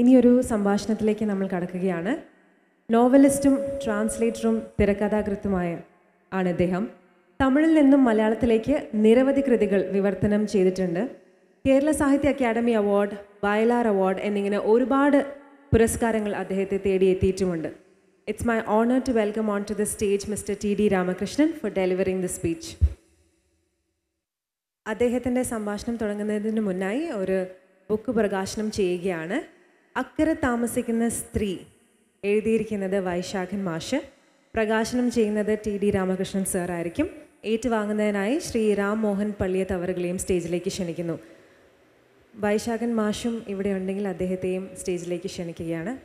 ഇനിയൊരു സംഭാഷണത്തിലേക്ക് നമ്മൾ കടക്കുകയാണ്. നോവലിസ്റ്റും ട്രാൻസ്ലേറ്ററും തിരക്കഥാകൃത്തുമായ ആണ് ഇദ്ദേഹം. തമിഴിൽ നിന്നും മലയാളത്തിലേക്ക് നിരവധി കൃതികൾ വിവർത്തനം ചെയ്തിട്ടുണ്ട്. കേരള സാഹിത്യ അക്കാദമി അവാർഡ് വയലാർ അവാർഡ് എന്നിങ്ങനെ ഒരുപാട് പുരസ്കാരങ്ങൾ അദ്ദേഹത്തെ തേടിയെത്തിയിട്ടുമുണ്ട്. It's my honour to welcome on to the stage Mister T D Ramakrishnan for delivering the speech അദ്ദേഹത്തിന്റെ സംഭാഷണം തുടങ്ങുന്നതിന് മുന്നായി ഒരു ബുക്ക് പ്രകാശനം ചെയ്യുകയാണ്. അക്കരെ താമസിക്കുന്ന സ്ത്രീ എഴുതിയിരിക്കുന്നത് വൈശാഖൻ മാഷ്. പ്രകാശനം ചെയ്യുന്നത് ടി ഡി രാമകൃഷ്ണൻ സാർ ആയിരിക്കും. ഏറ്റുവാങ്ങുന്നതിനായി ശ്രീ രാം മോഹൻ പള്ളിയത്ത് തവറുകളെയും സ്റ്റേജിലേക്ക് ക്ഷണിക്കുന്നു. വൈശാഖൻ മാഷും ഇവിടെ ഉണ്ടെങ്കിൽ അദ്ദേഹത്തെയും സ്റ്റേജിലേക്ക് ക്ഷണിക്കുകയാണ്.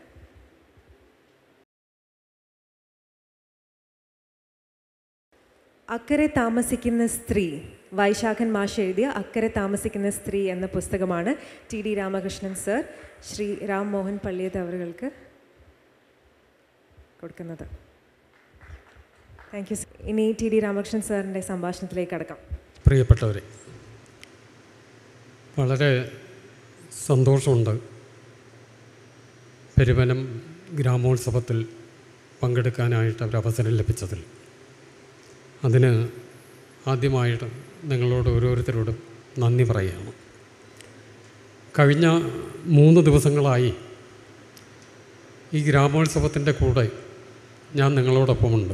അക്കരെ താമസിക്കുന്ന സ്ത്രീ വൈശാഖൻ മാഷ് എഴുതിയ അക്കരെ താമസിക്കുന്ന സ്ത്രീ എന്ന പുസ്തകമാണ് T D Ramakrishnan sir Shri Ram Mohan Palliyath അവറുകൾക്ക് കൊടുക്കുന്നത്. താങ്ക് യു ഇനി ടി ഡി രാമകൃഷ്ണൻ സാറിന്റെ സംഭാഷണത്തിലേക്ക് കടക്കാം. പ്രിയപ്പെട്ടവരെ വളരെ സന്തോഷമുണ്ട് പെരുവനം ഗ്രാമോത്സവത്തിൽ പങ്കെടുക്കാനായിട്ട് ഒരു അവസരം ലഭിച്ചതിൽ. അതിന് ആദ്യമായിട്ട് നിങ്ങളോട് ഓരോരുത്തരോടും നന്ദി പറയുകയാണ്. കഴിഞ്ഞ മൂന്ന് ദിവസങ്ങളായി ഈ ഗ്രാമോത്സവത്തിന്റെ കൂടെ ഞാൻ നിങ്ങളോടൊപ്പമുണ്ട്.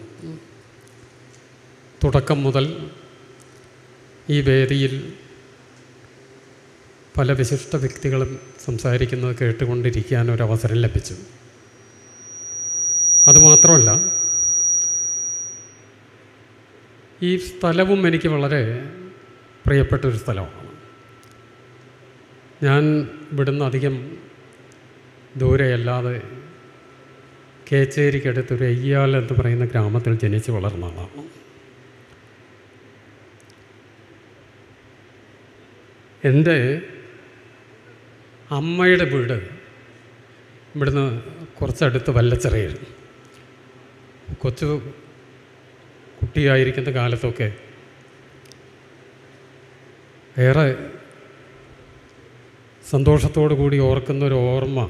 തുടക്കം മുതൽ ഈ വേദിയിൽ പല വിശിഷ്ട വ്യക്തികളും സംസാരിക്കുന്നത് കേട്ടുകൊണ്ടിരിക്കാൻ ഒരു അവസരം ലഭിച്ചു അതുമാത്രമല്ല ഈ സ്ഥലവും എനിക്ക് വളരെ പ്രിയപ്പെട്ടൊരു സ്ഥലമാണ്. ഞാൻ ഇവിടുന്ന് അധികം ദൂരെയല്ലാതെ കേച്ചേരിക്കടുത്തൊരു അയ്യാൽ എന്ന് പറയുന്ന ഗ്രാമത്തിൽ ജനിച്ച് വളർന്ന ആളാണ്. എന്റെ അമ്മയുടെ വീട് ഇവിടുന്ന് കുറച്ചടുത്ത് വല്ലച്ചിറയായിരുന്നു കൊച്ചു കുട്ടിയായിരിക്കുന്ന കാലത്തൊക്കെ ഏറെ സന്തോഷത്തോടു കൂടി ഓർക്കുന്ന ഒരു ഓർമ്മ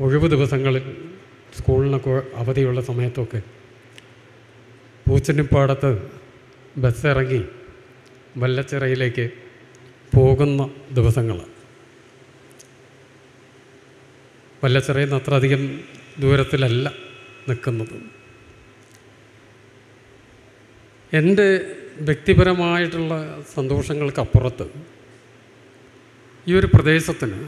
ഒഴിവ് ദിവസങ്ങളിൽ സ്കൂളിനൊക്കെ അവധിയുള്ള സമയത്തൊക്കെ പൂച്ചനിപ്പാടത്ത് ബസ്സിറങ്ങി വല്ലച്ചിറയിലേക്ക് പോകുന്ന ദിവസങ്ങൾ. വല്ലച്ചിറയിൽ നിന്ന് അത്രയധികം ദൂരത്തിലല്ല നിൽക്കുന്നത്. എന്റെ വ്യക്തിപരമായിട്ടുള്ള സന്തോഷങ്ങൾക്കപ്പുറത്ത് ഈ ഒരു പ്രദേശത്തിന്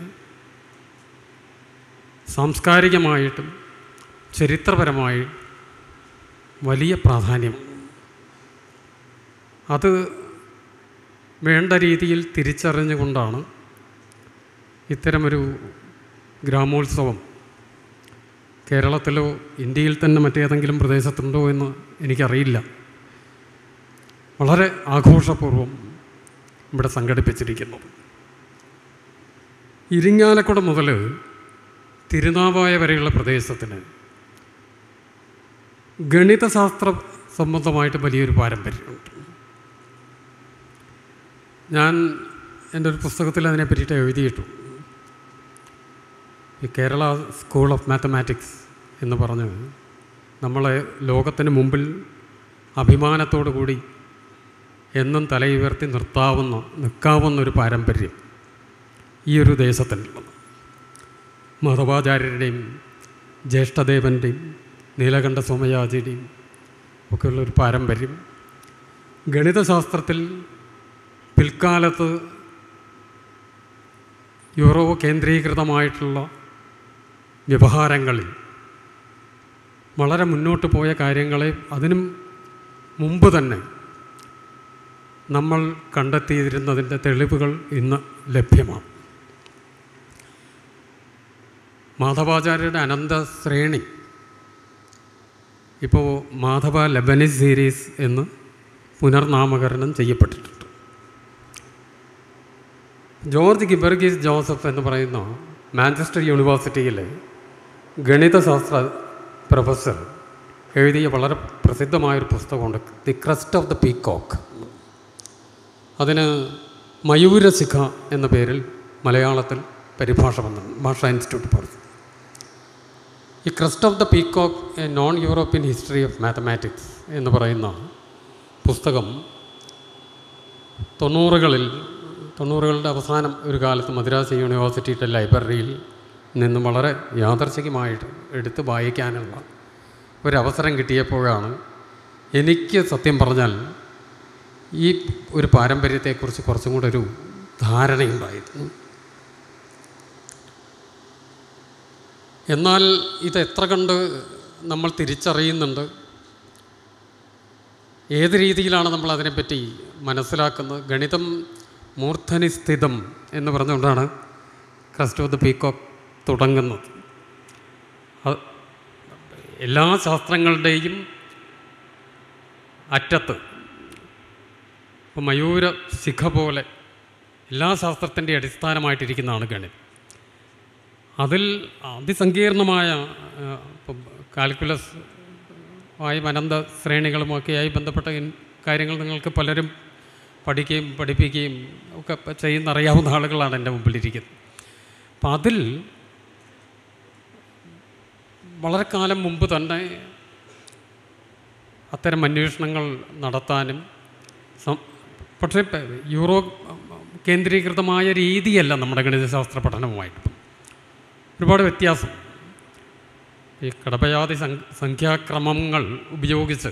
സാംസ്കാരികമായിട്ടും ചരിത്രപരമായി വലിയ പ്രാധാന്യം. അത് വേണ്ട രീതിയിൽ തിരിച്ചറിഞ്ഞുകൊണ്ടാണ് ഇത്തരമൊരു ഗ്രാമോത്സവം കേരളത്തിലോ ഇന്ത്യയിൽ തന്നെ മറ്റേതെങ്കിലും പ്രദേശത്തുണ്ടോ എന്ന് എനിക്കറിയില്ല. വളരെ ആഘോഷപൂർവം ഇവിടെ സംഘടിപ്പിച്ചിരിക്കുന്നത് ഇരിങ്ങാലക്കുട മുതൽ തിരുനാവായ വരെയുള്ള പ്രദേശത്തിന് ഗണിതശാസ്ത്ര സംബന്ധമായിട്ട് വലിയൊരു പാരമ്പര്യമുണ്ട്. ഞാൻ എന്റെ ഒരു പുസ്തകത്തിൽ അതിനെ പറ്റിയിട്ട് എഴുതിയിട്ടു ഈ കേരള സ്കൂൾ ഓഫ് മാത്തമാറ്റിക്സ് എന്ന് പറഞ്ഞ് നമ്മളെ ലോകത്തിന് മുമ്പിൽ അഭിമാനത്തോടു കൂടി എന്നും തലയുയർത്തി നിർത്താവുന്ന നിൽക്കാവുന്ന ഒരു പാരമ്പര്യം ഈ ഒരു ദേശത്തിനുള്ളത് മാധവാചാര്യരുടെയും ജ്യേഷ്ഠദേവന്റെയും നീലകണ്ഠ സോമയാജിയുടെയും ഒക്കെയുള്ള ഒരു പാരമ്പര്യം. ഗണിതശാസ്ത്രത്തിൽ പിൽക്കാലത്ത് യൂറോ കേന്ദ്രീകൃതമായിട്ടുള്ള വ്യവഹാരങ്ങളിൽ വളരെ മുന്നോട്ട് പോയ കാര്യങ്ങളെ അതിനും മുമ്പ് തന്നെ നമ്മൾ കണ്ടെത്തിയിരുന്നതിന്റെ തെളിവുകൾ ഇന്ന് ലഭ്യമാണ്. മാധവാചാര്യയുടെ അനന്ത ശ്രേണി ഇപ്പോൾ മാധവ ലബനീസ് സീരീസ് എന്ന് പുനർനാമകരണം ചെയ്യപ്പെട്ടിട്ടുണ്ട്. ജോർജ് കിബർഗീസ് ജോസഫ് എന്ന് പറയുന്ന മാഞ്ചസ്റ്റർ യൂണിവേഴ്സിറ്റിയിലെ ഗണിതശാസ്ത്ര പ്രൊഫസർ എഴുതിയ വളരെ പ്രസിദ്ധമായൊരു പുസ്തകമുണ്ട് the crest of the peacock. അതിന് മയൂരശിഖ എന്ന പേരിൽ മലയാളത്തിൽ പരിഭാഷ വന്നു ഭാഷാ ഇൻസ്റ്റിറ്റ്യൂട്ട് പറഞ്ഞു. ഈ crest of the peacock a non European history of mathematics എന്ന് പറയുന്ന പുസ്തകം തൊണ്ണൂറുകളിൽ തൊണ്ണൂറുകളുടെ അവസാനം ഒരു കാലത്ത് മദ്രാസ് യൂണിവേഴ്സിറ്റിയുടെ ലൈബ്രറിയിൽ നിന്നും വളരെ യാദർശികമായിട്ട് എടുത്ത് വായിക്കാനുള്ള ഒരവസരം കിട്ടിയപ്പോഴാണ് എനിക്ക് സത്യം പറഞ്ഞാൽ ഈ ഒരു പാരമ്പര്യത്തെക്കുറിച്ച് കുറച്ചും കൂടെ ഒരു ധാരണയുണ്ടായിരുന്നു. എന്നാൽ ഇത് എത്ര കണ്ട് നമ്മൾ തിരിച്ചറിയുന്നുണ്ട്? ഏത് രീതിയിലാണ് നമ്മൾ അതിനെപ്പറ്റി മനസ്സിലാക്കുന്നത്? ഗണിതം മൂർധനിസ്ഥിതം എന്ന് പറഞ്ഞുകൊണ്ടാണ് ക്രസ്റ്റ് ഓഫ് ദ പീക്കോക്ക് തുടങ്ങുന്നത്. എല്ലാ ശാസ്ത്രങ്ങളുടെയും അറ്റത്ത് ഇപ്പം മയൂര ശിഖ പോലെ എല്ലാ ശാസ്ത്രത്തിന്റെ അടിസ്ഥാനമായിട്ടിരിക്കുന്നതാണ് ഗണിത്. അതിൽ അതിസങ്കീർണമായ ഇപ്പം കാൽക്കുലസ് ആയി അനന്ത ശ്രേണികളുമൊക്കെയായി ബന്ധപ്പെട്ട കാര്യങ്ങൾ നിങ്ങൾക്ക് പലരും പഠിക്കുകയും പഠിപ്പിക്കുകയും ഒക്കെ ചെയ്യുന്ന അറിയാവുന്ന ആളുകളാണ് എന്റെ മുമ്പിലിരിക്കുന്നത്. അപ്പം അതിൽ വളരെ കാലം മുമ്പ് തന്നെ അത്തരം അന്വേഷണങ്ങൾ നടത്താനും പക്ഷേ യൂറോ കേന്ദ്രീകൃതമായ രീതിയല്ല നമ്മുടെ ഗണിതശാസ്ത്ര പഠനവുമായിട്ട് ഒരുപാട് വ്യത്യാസം. ഈ കടപയാതി സംഖ്യാക്രമങ്ങൾ ഉപയോഗിച്ച്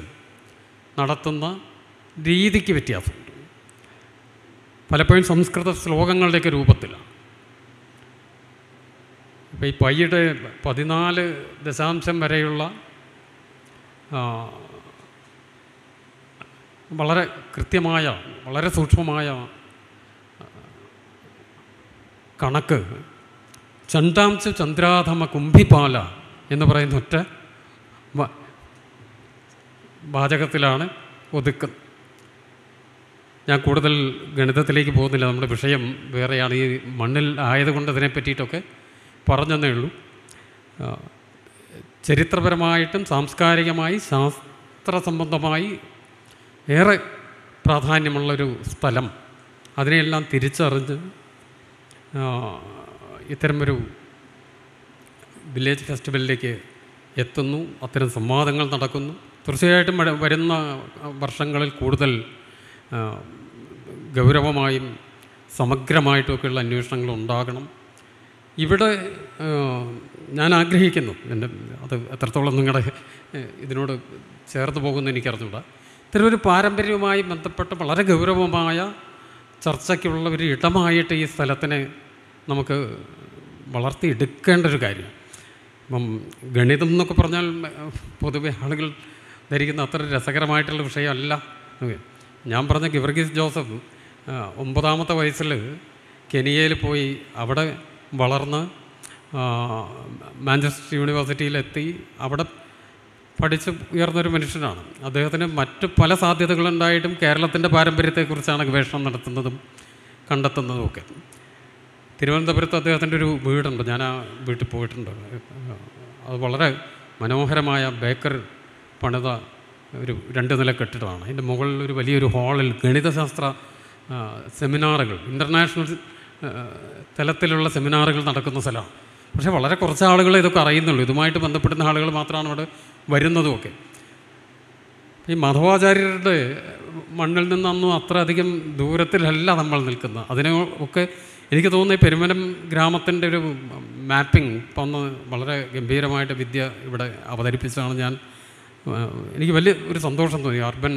നടത്തുന്ന രീതിക്ക് വ്യത്യാസമുണ്ട് പലപ്പോഴും സംസ്കൃത ശ്ലോകങ്ങളുടെയൊക്കെ രൂപത്തിലാണ്. ഇപ്പോൾ ഈ പയ്യുടെ പതിനാല് ദശാംശം വരെയുള്ള വളരെ കൃത്യമായ വളരെ സൂക്ഷ്മമായ കണക്ക്. ചണ്ടാംശ ചന്ദ്രാധമ കുംഭിപാല എന്ന് പറയുന്ന ഒറ്റ വാചകത്തിലാണ് ഒതുക്ക് ഞാൻ കൂടുതൽ ഗണിതത്തിലേക്ക് പോകുന്നില്ല. നമ്മുടെ വിഷയം വേറെയാണ്. ഈ മണ്ണിൽ ആയതുകൊണ്ട് അതിനെ പറ്റിയിട്ടൊക്കെ പറഞ്ഞതേ ഉള്ളൂ. ചരിത്രപരമായിട്ടും സാംസ്കാരികമായി ശാസ്ത്ര സംബന്ധമായി ഏറെ പ്രാധാന്യമുള്ളൊരു സ്ഥലം. അതിനെയെല്ലാം തിരിച്ചറിഞ്ഞ് ഇത്തരമൊരു വില്ലേജ് ഫെസ്റ്റിവലിലേക്ക് എത്തുന്നു. അത്തരം സംവാദങ്ങൾ നടക്കുന്നു. തീർച്ചയായിട്ടും വരുന്ന വർഷങ്ങളിൽ കൂടുതൽ ഗൗരവമായും സമഗ്രമായിട്ടുമൊക്കെയുള്ള അന്വേഷണങ്ങൾ ഉണ്ടാകണം. ഇവിടെ ഞാൻ ആഗ്രഹിക്കുന്നു. എന്റെ അത് എത്രത്തോളം നിങ്ങളുടെ ഇതിനോട് ചേർത്ത് പോകുമെന്ന് എനിക്കറിഞ്ഞൂടാ. ഒരു പാരമ്പര്യവുമായി ബന്ധപ്പെട്ട് വളരെ ഗൗരവമായ ചർച്ചയ്ക്കുള്ള ഒരു ഇടമായിട്ട് ഈ സ്ഥലത്തിനെ നമുക്ക് വളർത്തിയെടുക്കേണ്ട ഒരു കാര്യം. ഇപ്പം ഗണിതം എന്നൊക്കെ പറഞ്ഞാൽ പൊതുവെ ആളുകൾ ധരിക്കുന്ന അത്ര രസകരമായിട്ടുള്ള വിഷയമല്ല. ഞാൻ പറഞ്ഞ ഗിവർഗീസ് ജോസഫ് ഒമ്പതാമത്തെ വയസ്സിൽ കെനിയയിൽ പോയി അവിടെ വളർന്ന് മാഞ്ചസ്റ്റർ യൂണിവേഴ്സിറ്റിയിലെത്തി. അവിടെ പഠിച്ച് ഉയർന്നൊരു മനുഷ്യനാണ്. അദ്ദേഹത്തിന് മറ്റ് പല സാധ്യതകളുണ്ടായിട്ടും കേരളത്തിന്റെ പാരമ്പര്യത്തെക്കുറിച്ചാണ് ഗവേഷണം നടത്തുന്നതും കണ്ടെത്തുന്നതും ഒക്കെ. തിരുവനന്തപുരത്ത് അദ്ദേഹത്തിന്റെ ഒരു വീടുണ്ട്. ഞാൻ ആ വീട്ടിൽ പോയിട്ടുണ്ട്. അത് വളരെ മനോഹരമായ ബേക്കർ പണിത ഒരു രണ്ട് നില കെട്ടിടമാണ്. അതിന്റെ മുകളിൽ ഒരു വലിയൊരു ഹാളിൽ ഗണിതശാസ്ത്ര സെമിനാറുകൾ ഇന്റർനാഷണൽ തലത്തിലുള്ള സെമിനാറുകൾ നടക്കുന്ന സ്ഥലമാണ്. പക്ഷേ വളരെ കുറച്ച് ആളുകൾ ഇതൊക്കെ അറിയുന്നുള്ളൂ ഇതുമായിട്ട് ബന്ധപ്പെടുന്ന ആളുകൾ മാത്രമാണ് അവിടെ വരുന്നതുമൊക്കെ. ഈ മധവാചാര്യരുടെ മണ്ണിൽ നിന്നൊന്നും അത്ര അധികം ദൂരത്തിലല്ല നമ്മൾ നിൽക്കുന്നത്. അതിനെ ഒക്കെ എനിക്ക് തോന്നുന്നു പെരുമലം ഗ്രാമത്തിന്റെ ഒരു മാപ്പിംഗ് ഒന്ന് വളരെ ഗംഭീരമായിട്ട് വിദ്യ ഇവിടെ അവതരിപ്പിച്ചാണ് ഞാൻ എനിക്ക് വലിയ ഒരു സന്തോഷം തോന്നി. അർബൻ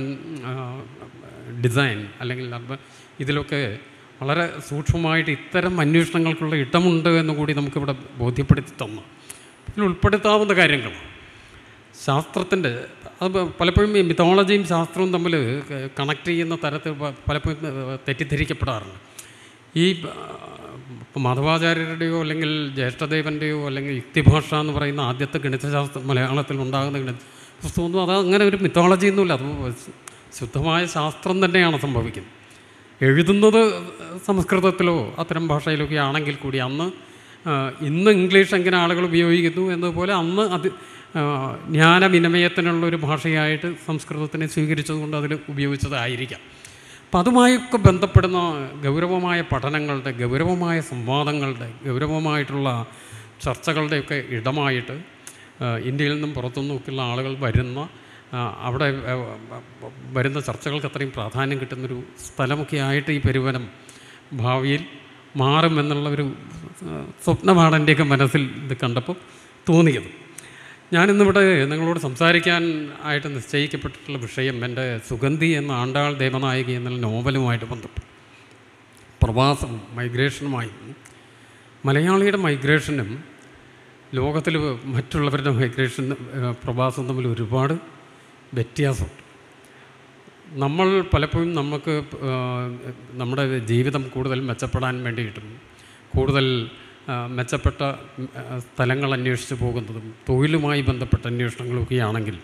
ഡിസൈൻ അല്ലെങ്കിൽ അർബൻ ഇതിലൊക്കെ വളരെ സൂക്ഷ്മമായിട്ട് ഇത്തരം അന്വേഷണങ്ങൾക്കുള്ള ഇടമുണ്ട് എന്ന് കൂടി നമുക്കിവിടെ ബോധ്യപ്പെടുത്തി തന്നു. ഇതിൽ ഉൾപ്പെടുത്താവുന്ന കാര്യങ്ങൾ ശാസ്ത്രത്തിന്റെ അത് പലപ്പോഴും ഈ മിത്തോളജിയും ശാസ്ത്രവും തമ്മിൽ കണക്ട് ചെയ്യുന്ന തരത്തിൽ പലപ്പോഴും തെറ്റിദ്ധരിക്കപ്പെടാറുണ്ട്. ഈ മാധവാചാര്യരുടെയോ അല്ലെങ്കിൽ ജ്യേഷ്ഠദേവന്റെയോ അല്ലെങ്കിൽ യുക്തിഭാഷ എന്ന് പറയുന്ന ആദ്യത്തെ ഗണിതശാസ്ത്രം മലയാളത്തിൽ ഉണ്ടാകുന്ന ഗണിത പുസ്തകമൊന്നും അത് അങ്ങനെ ഒരു മിത്തോളജി ഒന്നുമില്ല. അത് ശുദ്ധമായ ശാസ്ത്രം തന്നെയാണ് സംഭവിക്കുന്നത്. എഴുതുന്നത് സംസ്കൃതത്തിലോ അത്തരം ഭാഷയിലൊക്കെ ആണെങ്കിൽ കൂടി അന്ന് ഇന്ന് ഇംഗ്ലീഷ് എങ്ങനെ ആളുകൾ ഉപയോഗിക്കുന്നു എന്നതുപോലെ അന്ന് അത് ജ്ഞാനവിനിമയത്തിനുള്ള ഒരു ഭാഷയായിട്ട് സംസ്കൃതത്തിനെ സ്വീകരിച്ചതുകൊണ്ട് അതിൽ ഉപയോഗിച്ചതായിരിക്കാം. അപ്പം അതുമായൊക്കെ ബന്ധപ്പെടുന്ന ഗൗരവമായ പഠനങ്ങളുടെ ഗൗരവമായ സംവാദങ്ങളുടെ ഗൗരവമായിട്ടുള്ള ചർച്ചകളുടെയൊക്കെ ഇടമായിട്ട് ഇന്ത്യയിൽ നിന്നും പുറത്തുനിന്നൊക്കെയുള്ള ആളുകൾ വരുന്ന അവിടെ വരുന്ന ചർച്ചകൾക്ക് അത്രയും പ്രാധാന്യം കിട്ടുന്നൊരു സ്ഥലമൊക്കെ ആയിട്ട് ഈ പെരുവനം ഭാവിയിൽ മാറുമെന്നുള്ള ഒരു സ്വപ്നമാണ് എന്റെയൊക്കെ മനസ്സിൽ ഇത് കണ്ടപ്പോൾ തോന്നിയത്. ഞാനിന്നിവിടെ നിങ്ങളോട് സംസാരിക്കാൻ ആയിട്ട് നിശ്ചയിക്കപ്പെട്ടിട്ടുള്ള വിഷയം എന്റെ സുഗന്ധി എന്ന ആണ്ടാൾ ദേവനായകി എന്നുള്ള നോവലുമായിട്ട് ബന്ധപ്പെട്ടു. പ്രവാസം മൈഗ്രേഷനുമായി. മലയാളിയുടെ മൈഗ്രേഷനും ലോകത്തിൽ മറ്റുള്ളവരുടെ മൈഗ്രേഷൻ പ്രവാസം തമ്മിൽ ഒരുപാട് വ്യത്യാസമുണ്ട് നമ്മൾ പലപ്പോഴും നമുക്ക് നമ്മുടെ ജീവിതം കൂടുതൽ മെച്ചപ്പെടാൻ വേണ്ടിയിട്ടും കൂടുതൽ മെച്ചപ്പെട്ട സ്ഥലങ്ങൾ അന്വേഷിച്ച് പോകുന്നതും തൊഴിലുമായി ബന്ധപ്പെട്ട അന്വേഷണങ്ങളൊക്കെ ആണെങ്കിൽ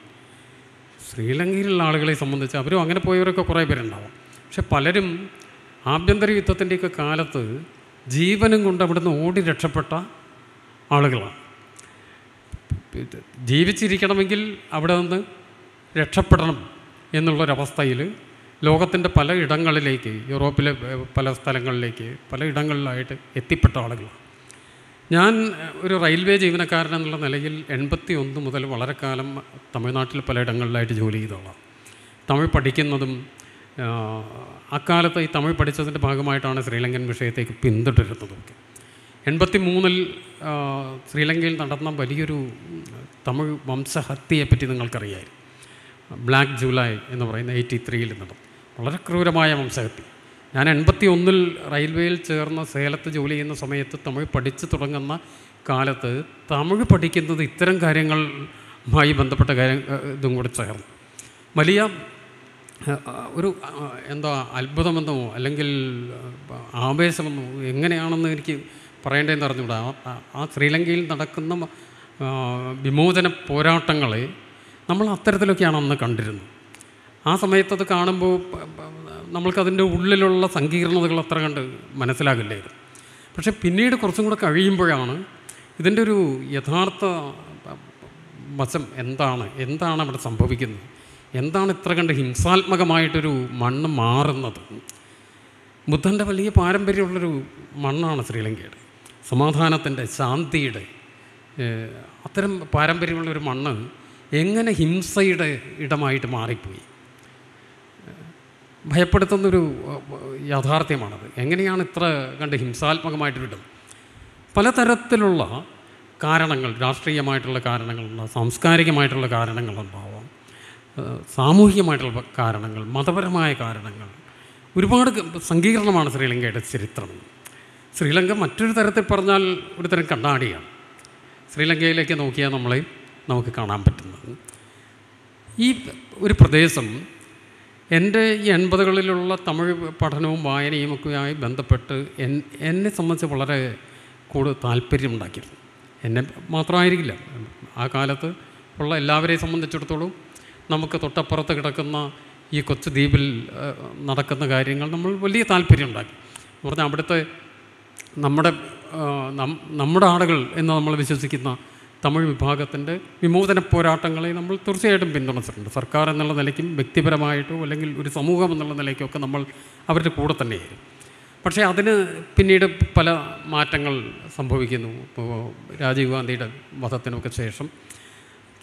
ശ്രീലങ്കയിലുള്ള ആളുകളെ സംബന്ധിച്ച് അവരും അങ്ങനെ പോയവരൊക്കെ കുറേ പേരുണ്ടാവും. പക്ഷെ പലരും ആഭ്യന്തര യുദ്ധത്തിന്റെയൊക്കെ കാലത്ത് ജീവനും കൊണ്ട് അവിടുന്ന് ഓടി രക്ഷപ്പെട്ട ആളുകളാണ്. ജീവിച്ചിരിക്കണമെങ്കിൽ അവിടെ നിന്ന് രക്ഷപ്പെടണം എന്നുള്ളൊരവസ്ഥയിൽ ലോകത്തിന്റെ പല ഇടങ്ങളിലേക്ക് യൂറോപ്പിലെ പല സ്ഥലങ്ങളിലേക്ക് പല ഇടങ്ങളിലായിട്ട് എത്തിപ്പെട്ട ആളുകളാണ്. ഞാൻ ഒരു റെയിൽവേ ജീവനക്കാരൻ എന്നുള്ള നിലയിൽ എൺപത്തി ഒന്ന് മുതൽ വളരെ കാലം തമിഴ്നാട്ടിൽ പലയിടങ്ങളിലായിട്ട് ജോലി ചെയ്തോളാം തമിഴ് പഠിക്കുന്നതും അക്കാലത്ത് ഈ തമിഴ് പഠിച്ചതിന്റെ ഭാഗമായിട്ടാണ് ശ്രീലങ്കൻ വിഷയത്തേക്ക് പിന്തുടരുന്നതൊക്കെ എൺപത്തി മൂന്നിൽ ശ്രീലങ്കയിൽ നടന്ന വലിയൊരു തമിഴ് വംശഹത്യയെപ്പറ്റി നിങ്ങൾക്കറിയായിരുന്നു ബ്ലാക്ക് ജൂലൈ എന്ന് പറയുന്ന എയ്റ്റി ത്രീയിൽ നടന്നു വളരെ ക്രൂരമായ വംശഹത്യ. ഞാൻ എൺപത്തി ഒന്നിൽ റെയിൽവേയിൽ ചേർന്ന സേലത്ത് ജോലി ചെയ്യുന്ന സമയത്ത് തമിഴ് പഠിച്ചു തുടങ്ങുന്ന കാലത്ത് തമിഴ് പഠിക്കുന്നത് ഇത്തരം കാര്യങ്ങളുമായി ബന്ധപ്പെട്ട കാര്യം ഇതും കൂടെ ചേർന്നു. വലിയ ഒരു എന്താ അത്ഭുതമെന്നോ അല്ലെങ്കിൽ ആവേശമെന്നോ എങ്ങനെയാണെന്ന് എനിക്ക് പറയേണ്ടതെന്ന് അറിഞ്ഞുകൂടാ. ആ- ശ്രീലങ്കയിൽ നടക്കുന്ന വിമോചന പോരാട്ടങ്ങളെ നമ്മൾ അത്തരത്തിലൊക്കെയാണ് അന്ന് കണ്ടിരുന്നത്. ആ സമയത്തത് കാണുമ്പോൾ നമ്മൾക്കതിന്റെ ഉള്ളിലുള്ള സങ്കീർണതകൾ അത്ര കണ്ട് മനസ്സിലാകില്ലായിരുന്നു. പക്ഷേ പിന്നീട് കുറച്ചും കൂടെ കഴിയുമ്പോഴാണ് ഇതിന്റെ ഒരു യഥാർത്ഥ വശം എന്താണ്? എന്താണ് അവിടെ സംഭവിക്കുന്നത്? എന്താണ് ഇത്ര കണ്ട് ഹിംസാത്മകമായിട്ടൊരു മണ്ണ് മാറുന്നത്? ബുദ്ധന്റെ വലിയ പാരമ്പര്യമുള്ളൊരു മണ്ണാണ് ശ്രീലങ്കയുടെ. സമാധാനത്തിന്റെ ശാന്തിയുടെ അത്തരം പാരമ്പര്യമുള്ളൊരു മണ്ണ് എങ്ങനെ ഹിംസയുടെ ഇടമായിട്ട് മാറിപ്പോയി? ഭയപ്പെടുത്തുന്നൊരു യാഥാർത്ഥ്യമാണത്. എങ്ങനെയാണ് ഇത്ര കണ്ട് വിടുന്നത് പലതരത്തിലുള്ള കാരണങ്ങൾ രാഷ്ട്രീയമായിട്ടുള്ള കാരണങ്ങളുണ്ടാവും സാംസ്കാരികമായിട്ടുള്ള കാരണങ്ങളുണ്ടാവാം സാമൂഹികമായിട്ടുള്ള കാരണങ്ങൾ മതപരമായ കാരണങ്ങൾ ഒരുപാട് സങ്കീർണമാണ് ശ്രീലങ്കയുടെ ചരിത്രം. ശ്രീലങ്ക മറ്റൊരു തരത്തിൽ പറഞ്ഞാൽ ഒരു തരം കണ്ണാടിയാണ്. ശ്രീലങ്കയിലേക്ക് നോക്കിയാൽ നമ്മളെ നമുക്ക് കാണാൻ പറ്റുന്നത്. ഈ ഒരു പ്രദേശം എന്റെ ഈ എൺപതുകളിലുള്ള തമിഴ് പഠനവും വായനയും ഒക്കെയായി ബന്ധപ്പെട്ട് എൻ എന്നെ സംബന്ധിച്ച് വളരെ കൂടുതൽ താല്പര്യമുണ്ടാക്കിയിരുന്നു എന്നെ മാത്രമായിരിക്കില്ല. ആ കാലത്ത് ഉള്ള എല്ലാവരെയും സംബന്ധിച്ചിടത്തോളം നമുക്ക് തൊട്ടപ്പുറത്ത് കിടക്കുന്ന ഈ കൊച്ചു ദ്വീപിൽ നടക്കുന്ന കാര്യങ്ങൾ നമ്മൾ വലിയ താല്പര്യം ഉണ്ടാക്കി. പറഞ്ഞാൽ അവിടുത്തെ നമ്മുടെ നമ്മുടെ ആളുകൾ എന്ന് നമ്മൾ വിശ്വസിക്കുന്ന തമിഴ് വിഭാഗത്തിന്റെ വിമോചന പോരാട്ടങ്ങളെ നമ്മൾ തീർച്ചയായിട്ടും പിന്തുണച്ചിട്ടുണ്ട്. സർക്കാർ എന്നുള്ള നിലയ്ക്കും വ്യക്തിപരമായിട്ടോ അല്ലെങ്കിൽ ഒരു സമൂഹം എന്നുള്ള നിലയ്ക്കോ ഒക്കെ നമ്മൾ അവരുടെ കൂടെ തന്നെയായിരുന്നു. പക്ഷേ അതിന് പിന്നീട് പല മാറ്റങ്ങൾ സംഭവിക്കുന്നു. ഇപ്പോൾ രാജീവ് ഗാന്ധിയുടെ വധത്തിനൊക്കെ ശേഷം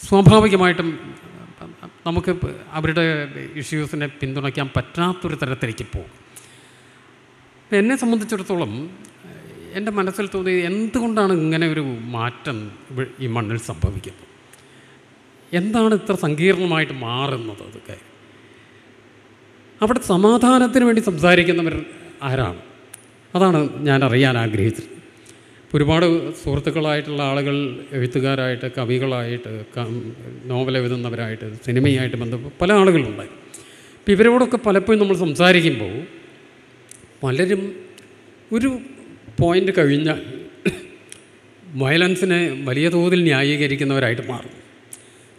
സ്വാഭാവികമായിട്ടും നമുക്ക് അവരുടെ ഇഷ്യൂസിനെ പിന്തുണയ്ക്കാൻ പറ്റാത്തൊരു തരത്തിലേക്ക് പോകും. എന്നെ സംബന്ധിച്ചിടത്തോളം എന്റെ മനസ്സിൽ തോന്നിയത് എന്തുകൊണ്ടാണ് ഇങ്ങനെ ഒരു മാറ്റം ഈ മണ്ണിൽ സംഭവിക്കുന്നത്? എന്താണ് ഇത്ര സങ്കീർണമായിട്ട് മാറുന്നത് അതൊക്കെ? അവിടെ സമാധാനത്തിന് വേണ്ടി സംസാരിക്കുന്നവർ ആരാണ്? അതാണ് ഞാൻ അറിയാൻ ആഗ്രഹിച്ചത്. ഒരുപാട് സുഹൃത്തുക്കളായിട്ടുള്ള ആളുകൾ എഴുത്തുകാരായിട്ട് കവികളായിട്ട് നോവൽ എഴുതുന്നവരായിട്ട് സിനിമയായിട്ട് ബന്ധപ്പെട്ട് പല ആളുകളുണ്ടായി. അപ്പോൾ ഇവരോടൊക്കെ പലപ്പോഴും നമ്മൾ സംസാരിക്കുമ്പോൾ പലരും ഒരു പോയിന്റ് കഴിഞ്ഞാൽ വയലൻസിനെ വലിയ തോതിൽ ന്യായീകരിക്കുന്നവരായിട്ട് മാറും.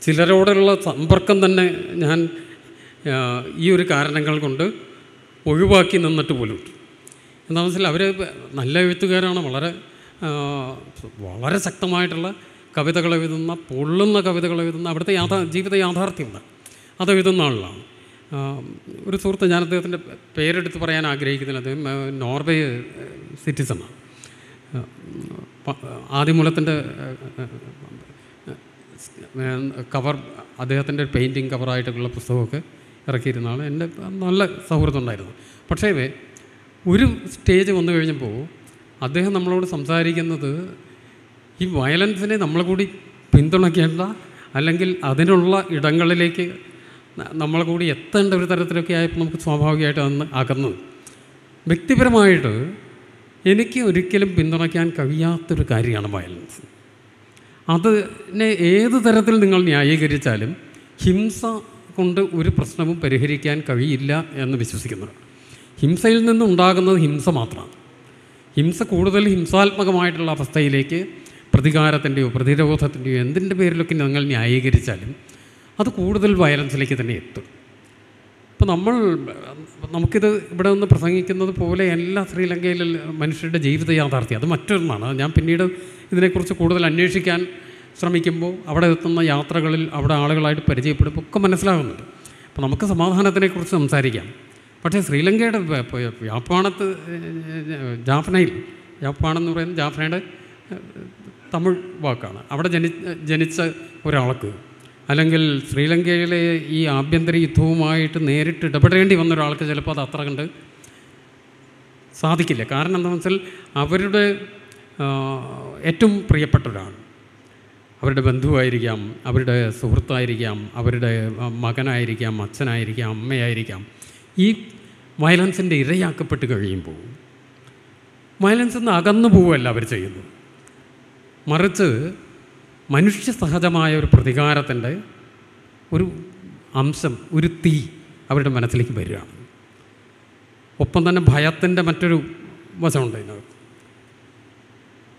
ചിലരോടുള്ള സമ്പർക്കം തന്നെ ഞാൻ ഈ ഒരു കാരണങ്ങൾ കൊണ്ട് ഒഴിവാക്കി നിന്നിട്ട് പോലുണ്ട് എന്താണെന്ന് വെച്ചാൽ അവർ നല്ല എഴുത്തുകാരാണ് വളരെ വളരെ ശക്തമായിട്ടുള്ള കവിതകൾ എഴുതുന്ന പൊള്ളുന്ന കവിതകൾ എഴുതുന്ന അവിടുത്തെ യാഥാ ജീവിത യാഥാർത്ഥ്യമുണ്ട്. അത് എഴുതുന്ന ആളാണ്. ആ, ഒരു സുഹൃത്ത് ഞാൻ അദ്ദേഹത്തിന്റെ പേരെടുത്ത് പറയാൻ ആഗ്രഹിക്കുന്നില്ല. അദ്ദേഹം നോർവേ സിറ്റിസണാണ് ആദിമൂലത്തിന്റെ കവർ അദ്ദേഹത്തിന്റെ പെയിന്റിങ് കവറായിട്ടുള്ള പുസ്തകമൊക്കെ ഇറക്കിയിരുന്ന എന്റെ നല്ല സൗഹൃദമുണ്ടായിരുന്നു. പക്ഷേ ഒരു സ്റ്റേജ് വന്നു കഴിഞ്ഞപ്പോൾ അദ്ദേഹം നമ്മളോട് സംസാരിക്കുന്നത് ഈ വയലൻസിനെ നമ്മൾ കൂടി പിന്തുണയ്ക്കേണ്ട അല്ലെങ്കിൽ അതിനുള്ള ഇടങ്ങളിലേക്ക് ന- നമ്മൾ കൂടി എത്തേണ്ട ഒരു തരത്തിലൊക്കെ ആയപ്പോൾ നമുക്ക് സ്വാഭാവികമായിട്ട് അന്ന് അകന്നത്. വ്യക്തിപരമായിട്ട് എനിക്ക് ഒരിക്കലും പിന്തുണയ്ക്കാൻ കഴിയാത്തൊരു കാര്യമാണ് വയലൻസ് അതിനെ ഏത് തരത്തിൽ നിങ്ങൾ ന്യായീകരിച്ചാലും ഹിംസ കൊണ്ട് ഒരു പ്രശ്നവും പരിഹരിക്കാൻ കഴിയില്ല എന്ന് വിശ്വസിക്കുന്നത് ഹിംസയിൽ നിന്നുണ്ടാകുന്നത് ഹിംസ മാത്രമാണ്. ഹിംസ കൂടുതൽ ഹിംസാത്മകമായിട്ടുള്ള അവസ്ഥയിലേക്ക് പ്രതികാരത്തിന്റെയോ പ്രതിരോധത്തിന്റെയോ എന്തിന്റെ പേരിലൊക്കെ നിങ്ങൾ ന്യായീകരിച്ചാലും അത് കൂടുതൽ വയലൻസിലേക്ക് തന്നെ എത്തും. ഇപ്പോൾ നമ്മൾ നമുക്കിത് ഇവിടെ നിന്ന് പ്രസംഗിക്കുന്നത് പോലെ എല്ലാ ശ്രീലങ്കയിലെ മനുഷ്യരുടെ ജീവിത യാഥാർത്ഥ്യം അത് മറ്റൊന്നാണ്. ഞാൻ പിന്നീട് ഇതിനെക്കുറിച്ച് കൂടുതൽ അന്വേഷിക്കാൻ ശ്രമിക്കുമ്പോൾ അവിടെ എത്തുന്ന യാത്രകളിൽ അവിടെ ആളുകളായിട്ട് പരിചയപ്പെടുമ്പോൾ ഒക്കെ മനസ്സിലാകുന്നുണ്ട്. അപ്പോൾ നമുക്ക് സമാധാനത്തിനെക്കുറിച്ച് സംസാരിക്കാം. പക്ഷേ ശ്രീലങ്കയുടെ വ്യാപാണത്ത് ജാഫ്നയിൽ വ്യാപാണം എന്ന് പറയുന്നത് ജാഫ്നയുടെ തമിഴ് വാക്കാണ്. അവിടെ ജനി ജനിച്ച ഒരാൾക്ക് അല്ലെങ്കിൽ ശ്രീലങ്കയിലെ ഈ ആഭ്യന്തര യുദ്ധവുമായിട്ട് നേരിട്ട് ഇടപെടേണ്ടി വന്ന ഒരാൾക്ക് ചിലപ്പോൾ അത് അത്ര കണ്ട് സാധിക്കില്ല. കാരണം എന്താണെന്ന് വെച്ചാൽ അവരുടെ ഏറ്റവും പ്രിയപ്പെട്ട ഒരാൾ. അവരുടെ ബന്ധുവായിരിക്കാം അവരുടെ സുഹൃത്തായിരിക്കാം അവരുടെ മകനായിരിക്കാം അച്ഛനായിരിക്കാം അമ്മയായിരിക്കാം. ഈ വയലൻസിന്റെ ഇരയാക്കപ്പെട്ട് കഴിയുമ്പോൾ വയലൻസിൽ നിന്ന് അകന്നു പോവുകയല്ല അവർ ചെയ്യുന്നത്. മറിച്ച് മനുഷ്യ സഹജമായ ഒരു പ്രതികാരത്തിന്റെ ഒരു അംശം ഒരു തീ അവരുടെ മനസ്സിലേക്ക് വരികയാണ്. ഒപ്പം തന്നെ ഭയത്തിന്റെ മറ്റൊരു വശമുണ്ട് ഇതിനകത്ത്.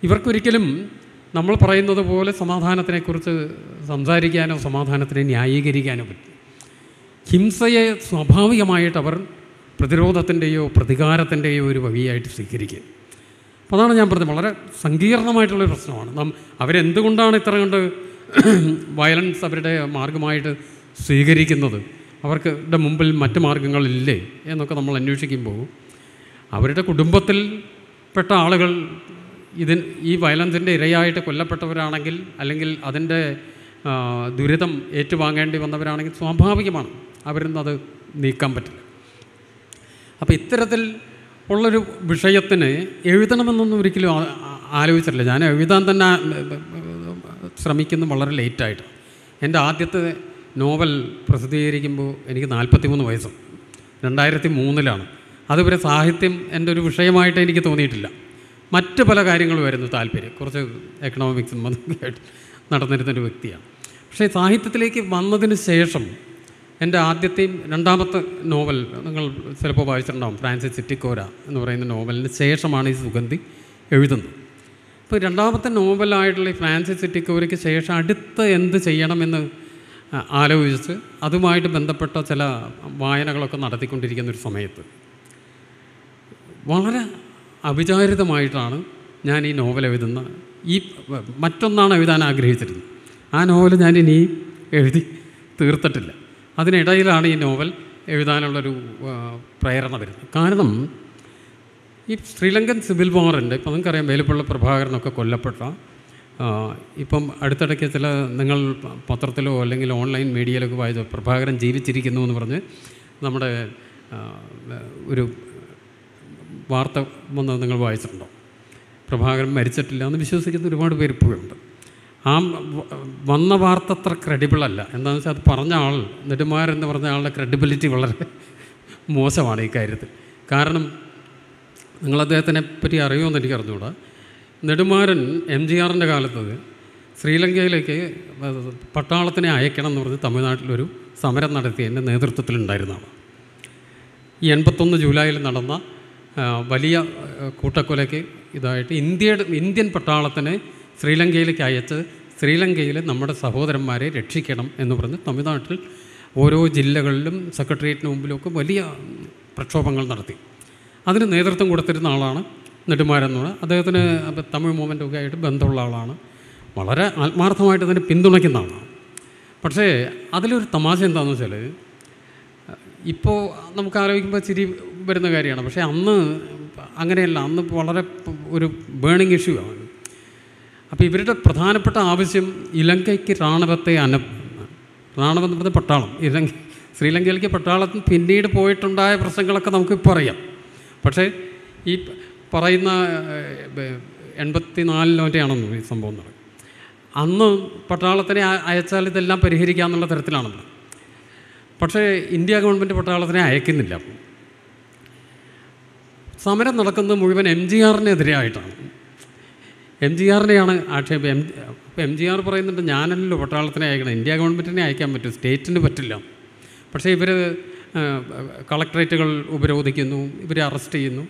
ഇവർക്കൊരിക്കലും നമ്മൾ പറയുന്നത് പോലെ സമാധാനത്തിനെക്കുറിച്ച് സംസാരിക്കാനോ സമാധാനത്തിനെ ന്യായീകരിക്കാനോ പറ്റും ഹിംസയെ സ്വാഭാവികമായിട്ട് അവർ പ്രതിരോധത്തിന്റെയോ പ്രതികാരത്തിന്റെയോ ഒരു വഴിയായിട്ട് സ്വീകരിക്കുക. അപ്പോൾ അതാണ് ഞാൻ പറഞ്ഞത്. വളരെ സങ്കീർണമായിട്ടുള്ളൊരു പ്രശ്നമാണ്. നാം അവരെന്തുകൊണ്ടാണ് ഇത്ര കണ്ട് വയലൻസ് അവരുടെ മാർഗമായിട്ട് സ്വീകരിക്കുന്നത്? അവർക്ക് ടെ മുമ്പിൽ മറ്റ് മാർഗങ്ങളില്ലേ എന്നൊക്കെ നമ്മൾ അന്വേഷിക്കുമ്പോൾ അവരുടെ കുടുംബത്തിൽ പെട്ട ആളുകൾ ഇതിന് ഈ വയലൻസിന്റെ ഇരയായിട്ട് കൊല്ലപ്പെട്ടവരാണെങ്കിൽ അല്ലെങ്കിൽ അതിന്റെ ദുരിതം ഏറ്റുവാങ്ങേണ്ടി വന്നവരാണെങ്കിൽ സ്വാഭാവികമാണ്. അവരിന്ന് അത് നീക്കാൻ പറ്റില്ല. അപ്പോൾ ഇത്തരത്തിൽ ഉള്ളൊരു വിഷയത്തിന് എഴുതണമെന്നൊന്നും ഒരിക്കലും ആലോചിച്ചിട്ടില്ല. ഞാൻ എഴുതാൻ തന്നെ ശ്രമിക്കുന്നു വളരെ ലേറ്റായിട്ട് എന്റെ ആദ്യത്തെ നോവൽ പ്രസിദ്ധീകരിക്കുമ്പോൾ എനിക്ക് നാൽപ്പത്തി മൂന്ന് വയസ്സും. രണ്ടായിരത്തി മൂന്നിലാണ് അതുവരെ സാഹിത്യം എന്റെ ഒരു വിഷയമായിട്ട് എനിക്ക് തോന്നിയിട്ടില്ല. മറ്റ് പല കാര്യങ്ങളും കാര്യങ്ങളുമായിരുന്നു താല്പര്യം. കുറച്ച് എക്കണോമിക്സും അതൊക്കെ നടന്നിരുന്നൊരു വ്യക്തിയാണ്. പക്ഷേ സാഹിത്യത്തിലേക്ക് വന്നതിന് ശേഷം എന്റെ ആദ്യത്തെയും രണ്ടാമത്തെ നോവൽ നിങ്ങൾ ചിലപ്പോൾ വായിച്ചിട്ടുണ്ടാവും. ഫ്രാൻസിസ് ചിറ്റിക്കോര എന്ന് പറയുന്ന നോവലിന് ശേഷമാണ് ഈ സുഗന്ധി എഴുതുന്നത്. അപ്പോൾ രണ്ടാമത്തെ നോവലായിട്ടുള്ള ഈ ഫ്രാൻസിസ് ചിറ്റിക്കോരയ്ക്ക് ശേഷം അടുത്ത് എന്ത് ചെയ്യണമെന്ന് ആലോചിച്ച് അതുമായിട്ട് ബന്ധപ്പെട്ട ചില വായനകളൊക്കെ നടത്തിക്കൊണ്ടിരിക്കുന്ന ഒരു സമയത്ത് വളരെ അവിചാരിതമായിട്ടാണ് ഞാൻ ഈ നോവൽ എഴുതുന്ന ഈ മറ്റൊന്നാണ് എഴുതാൻ ആഗ്രഹിച്ചിരുന്നത്. ആ നോവൽ ഞാൻ ഇനി എഴുതി തീർത്തിട്ടില്ല. അതിനിടയിലാണ് ഈ നോവൽ എഴുതാനുള്ളൊരു പ്രേരണ വരുന്നത്. കാരണം ഈ ശ്രീലങ്കൻ സിവിൽ വാറിന്റെ ഇപ്പം നിങ്ങൾക്കറിയാം വേലുപ്പുള്ള പ്രഭാകരനൊക്കെ കൊല്ലപ്പെട്ട ഇപ്പം അടുത്തിടയ്ക്ക് ചില നിങ്ങൾ പത്രത്തിലോ അല്ലെങ്കിൽ ഓൺലൈൻ മീഡിയയിലൊക്കെ വായിച്ച പ്രഭാകരൻ ജീവിച്ചിരിക്കുന്നു എന്ന് പറഞ്ഞ് നമ്മുടെ ഒരു വാർത്ത വന്ന് നിങ്ങൾ വായിച്ചിട്ടുണ്ടോ? പ്രഭാകരൻ മരിച്ചിട്ടില്ല എന്ന് വിശ്വസിക്കുന്ന ഒരുപാട് പേര് ഇപ്പോഴുണ്ട് ആ വന്ന വാർത്ത അത്ര ക്രെഡിബിൾ അല്ല. എന്താണെന്ന് വെച്ചാൽ അത് പറഞ്ഞ ആൾ നെടുമാരെന്ന് പറഞ്ഞ ആളുടെ ക്രെഡിബിലിറ്റി വളരെ മോശമാണ് ഈ കാര്യത്തിൽ. കാരണം നിങ്ങൾ അദ്ദേഹത്തിനെ പറ്റി അറിയുമെന്ന് എനിക്ക് അറിഞ്ഞുകൂടാ. നെടുമാരൻ എം ജി ആറിന്റെ കാലത്ത് ശ്രീലങ്കയിലേക്ക് പട്ടാളത്തിനെ അയക്കണം എന്ന് പറഞ്ഞ് തമിഴ്നാട്ടിലൊരു സമരം നടത്തി എന്റെ നേതൃത്വത്തിലുണ്ടായിരുന്നതാണ് ഈ എൺപത്തൊന്ന് ജൂലൈയിൽ നടന്ന വലിയ കൂട്ടക്കൊലയ്ക്ക് ഇതായിട്ട് ഇന്ത്യയുടെ ഇന്ത്യൻ പട്ടാളത്തിനെ ശ്രീലങ്കയിലേക്ക് അയച്ച് ശ്രീലങ്കയിലെ നമ്മുടെ സഹോദരന്മാരെ രക്ഷിക്കണം എന്ന് പറഞ്ഞ് തമിഴ്നാട്ടിൽ ഓരോ ജില്ലകളിലും സെക്രട്ടേറിയറ്റിന് മുമ്പിലൊക്കെ വലിയ പ്രക്ഷോഭങ്ങൾ നടത്തി. അതിന് നേതൃത്വം കൊടുത്തിരുന്ന ആളാണ് നെടുമാരെന്നുള്ള അദ്ദേഹത്തിന് തമിഴ് മൂവ്മെന്റൊക്കെ ആയിട്ട് ബന്ധമുള്ള ആളാണ്. വളരെ ആത്മാർത്ഥമായിട്ട് അതിനെ പിന്തുണയ്ക്കുന്ന ആളാണ്. പക്ഷേ അതിലൊരു തമാശ എന്താണെന്ന് വെച്ചാൽ ഇപ്പോൾ നമുക്ക് ആലോചിക്കുമ്പോൾ ചിരി വരുന്ന കാര്യമാണ്. പക്ഷേ അന്ന് അങ്ങനെയല്ല. അന്ന് വളരെ ഒരു ബേണിങ് ഇഷ്യൂ ആണ്. അപ്പോൾ ഇവരുടെ പ്രധാനപ്പെട്ട ആവശ്യം ഇലങ്കയ്ക്ക് റാണവത്തെ അന റാണവം എന്ന് പറഞ്ഞ പട്ടാളം. ഇലങ്ക ശ്രീലങ്കയിലേക്ക് പട്ടാളത്തിൽ പിന്നീട് പോയിട്ടുണ്ടായ പ്രശ്നങ്ങളൊക്കെ നമുക്കിപ്പോൾ അറിയാം. പക്ഷേ ഈ പറയുന്ന എൺപത്തി നാലിലോന്റെയാണെന്ന് ഈ സംഭവം നടക്കും അന്ന് പട്ടാളത്തിനെ അയച്ചാൽ ഇതെല്ലാം പരിഹരിക്കാമെന്നുള്ള തരത്തിലാണെന്ന് പക്ഷേ ഇന്ത്യ ഗവൺമെന്റ് പട്ടാളത്തിനെ അയക്കുന്നില്ല. സമരം നടക്കുന്നത് മുഴുവൻ എം ജി ആറിനെതിരെയായിട്ടാണ്. എം ജി ആറിനെയാണ് ആക്ഷേപം. എം എം ജി ആർ പറയുന്നുണ്ട് ഞാനല്ലല്ലോ പട്ടാളത്തിനെ അയക്കണം. ഇന്ത്യ ഗവൺമെന്റിനെ അയക്കാൻ പറ്റും. സ്റ്റേറ്റിന് പറ്റില്ല. പക്ഷേ ഇവർ കളക്ട്രേറ്റുകൾ ഉപരോധിക്കുന്നു ഇവരെ അറസ്റ്റ് ചെയ്യുന്നു.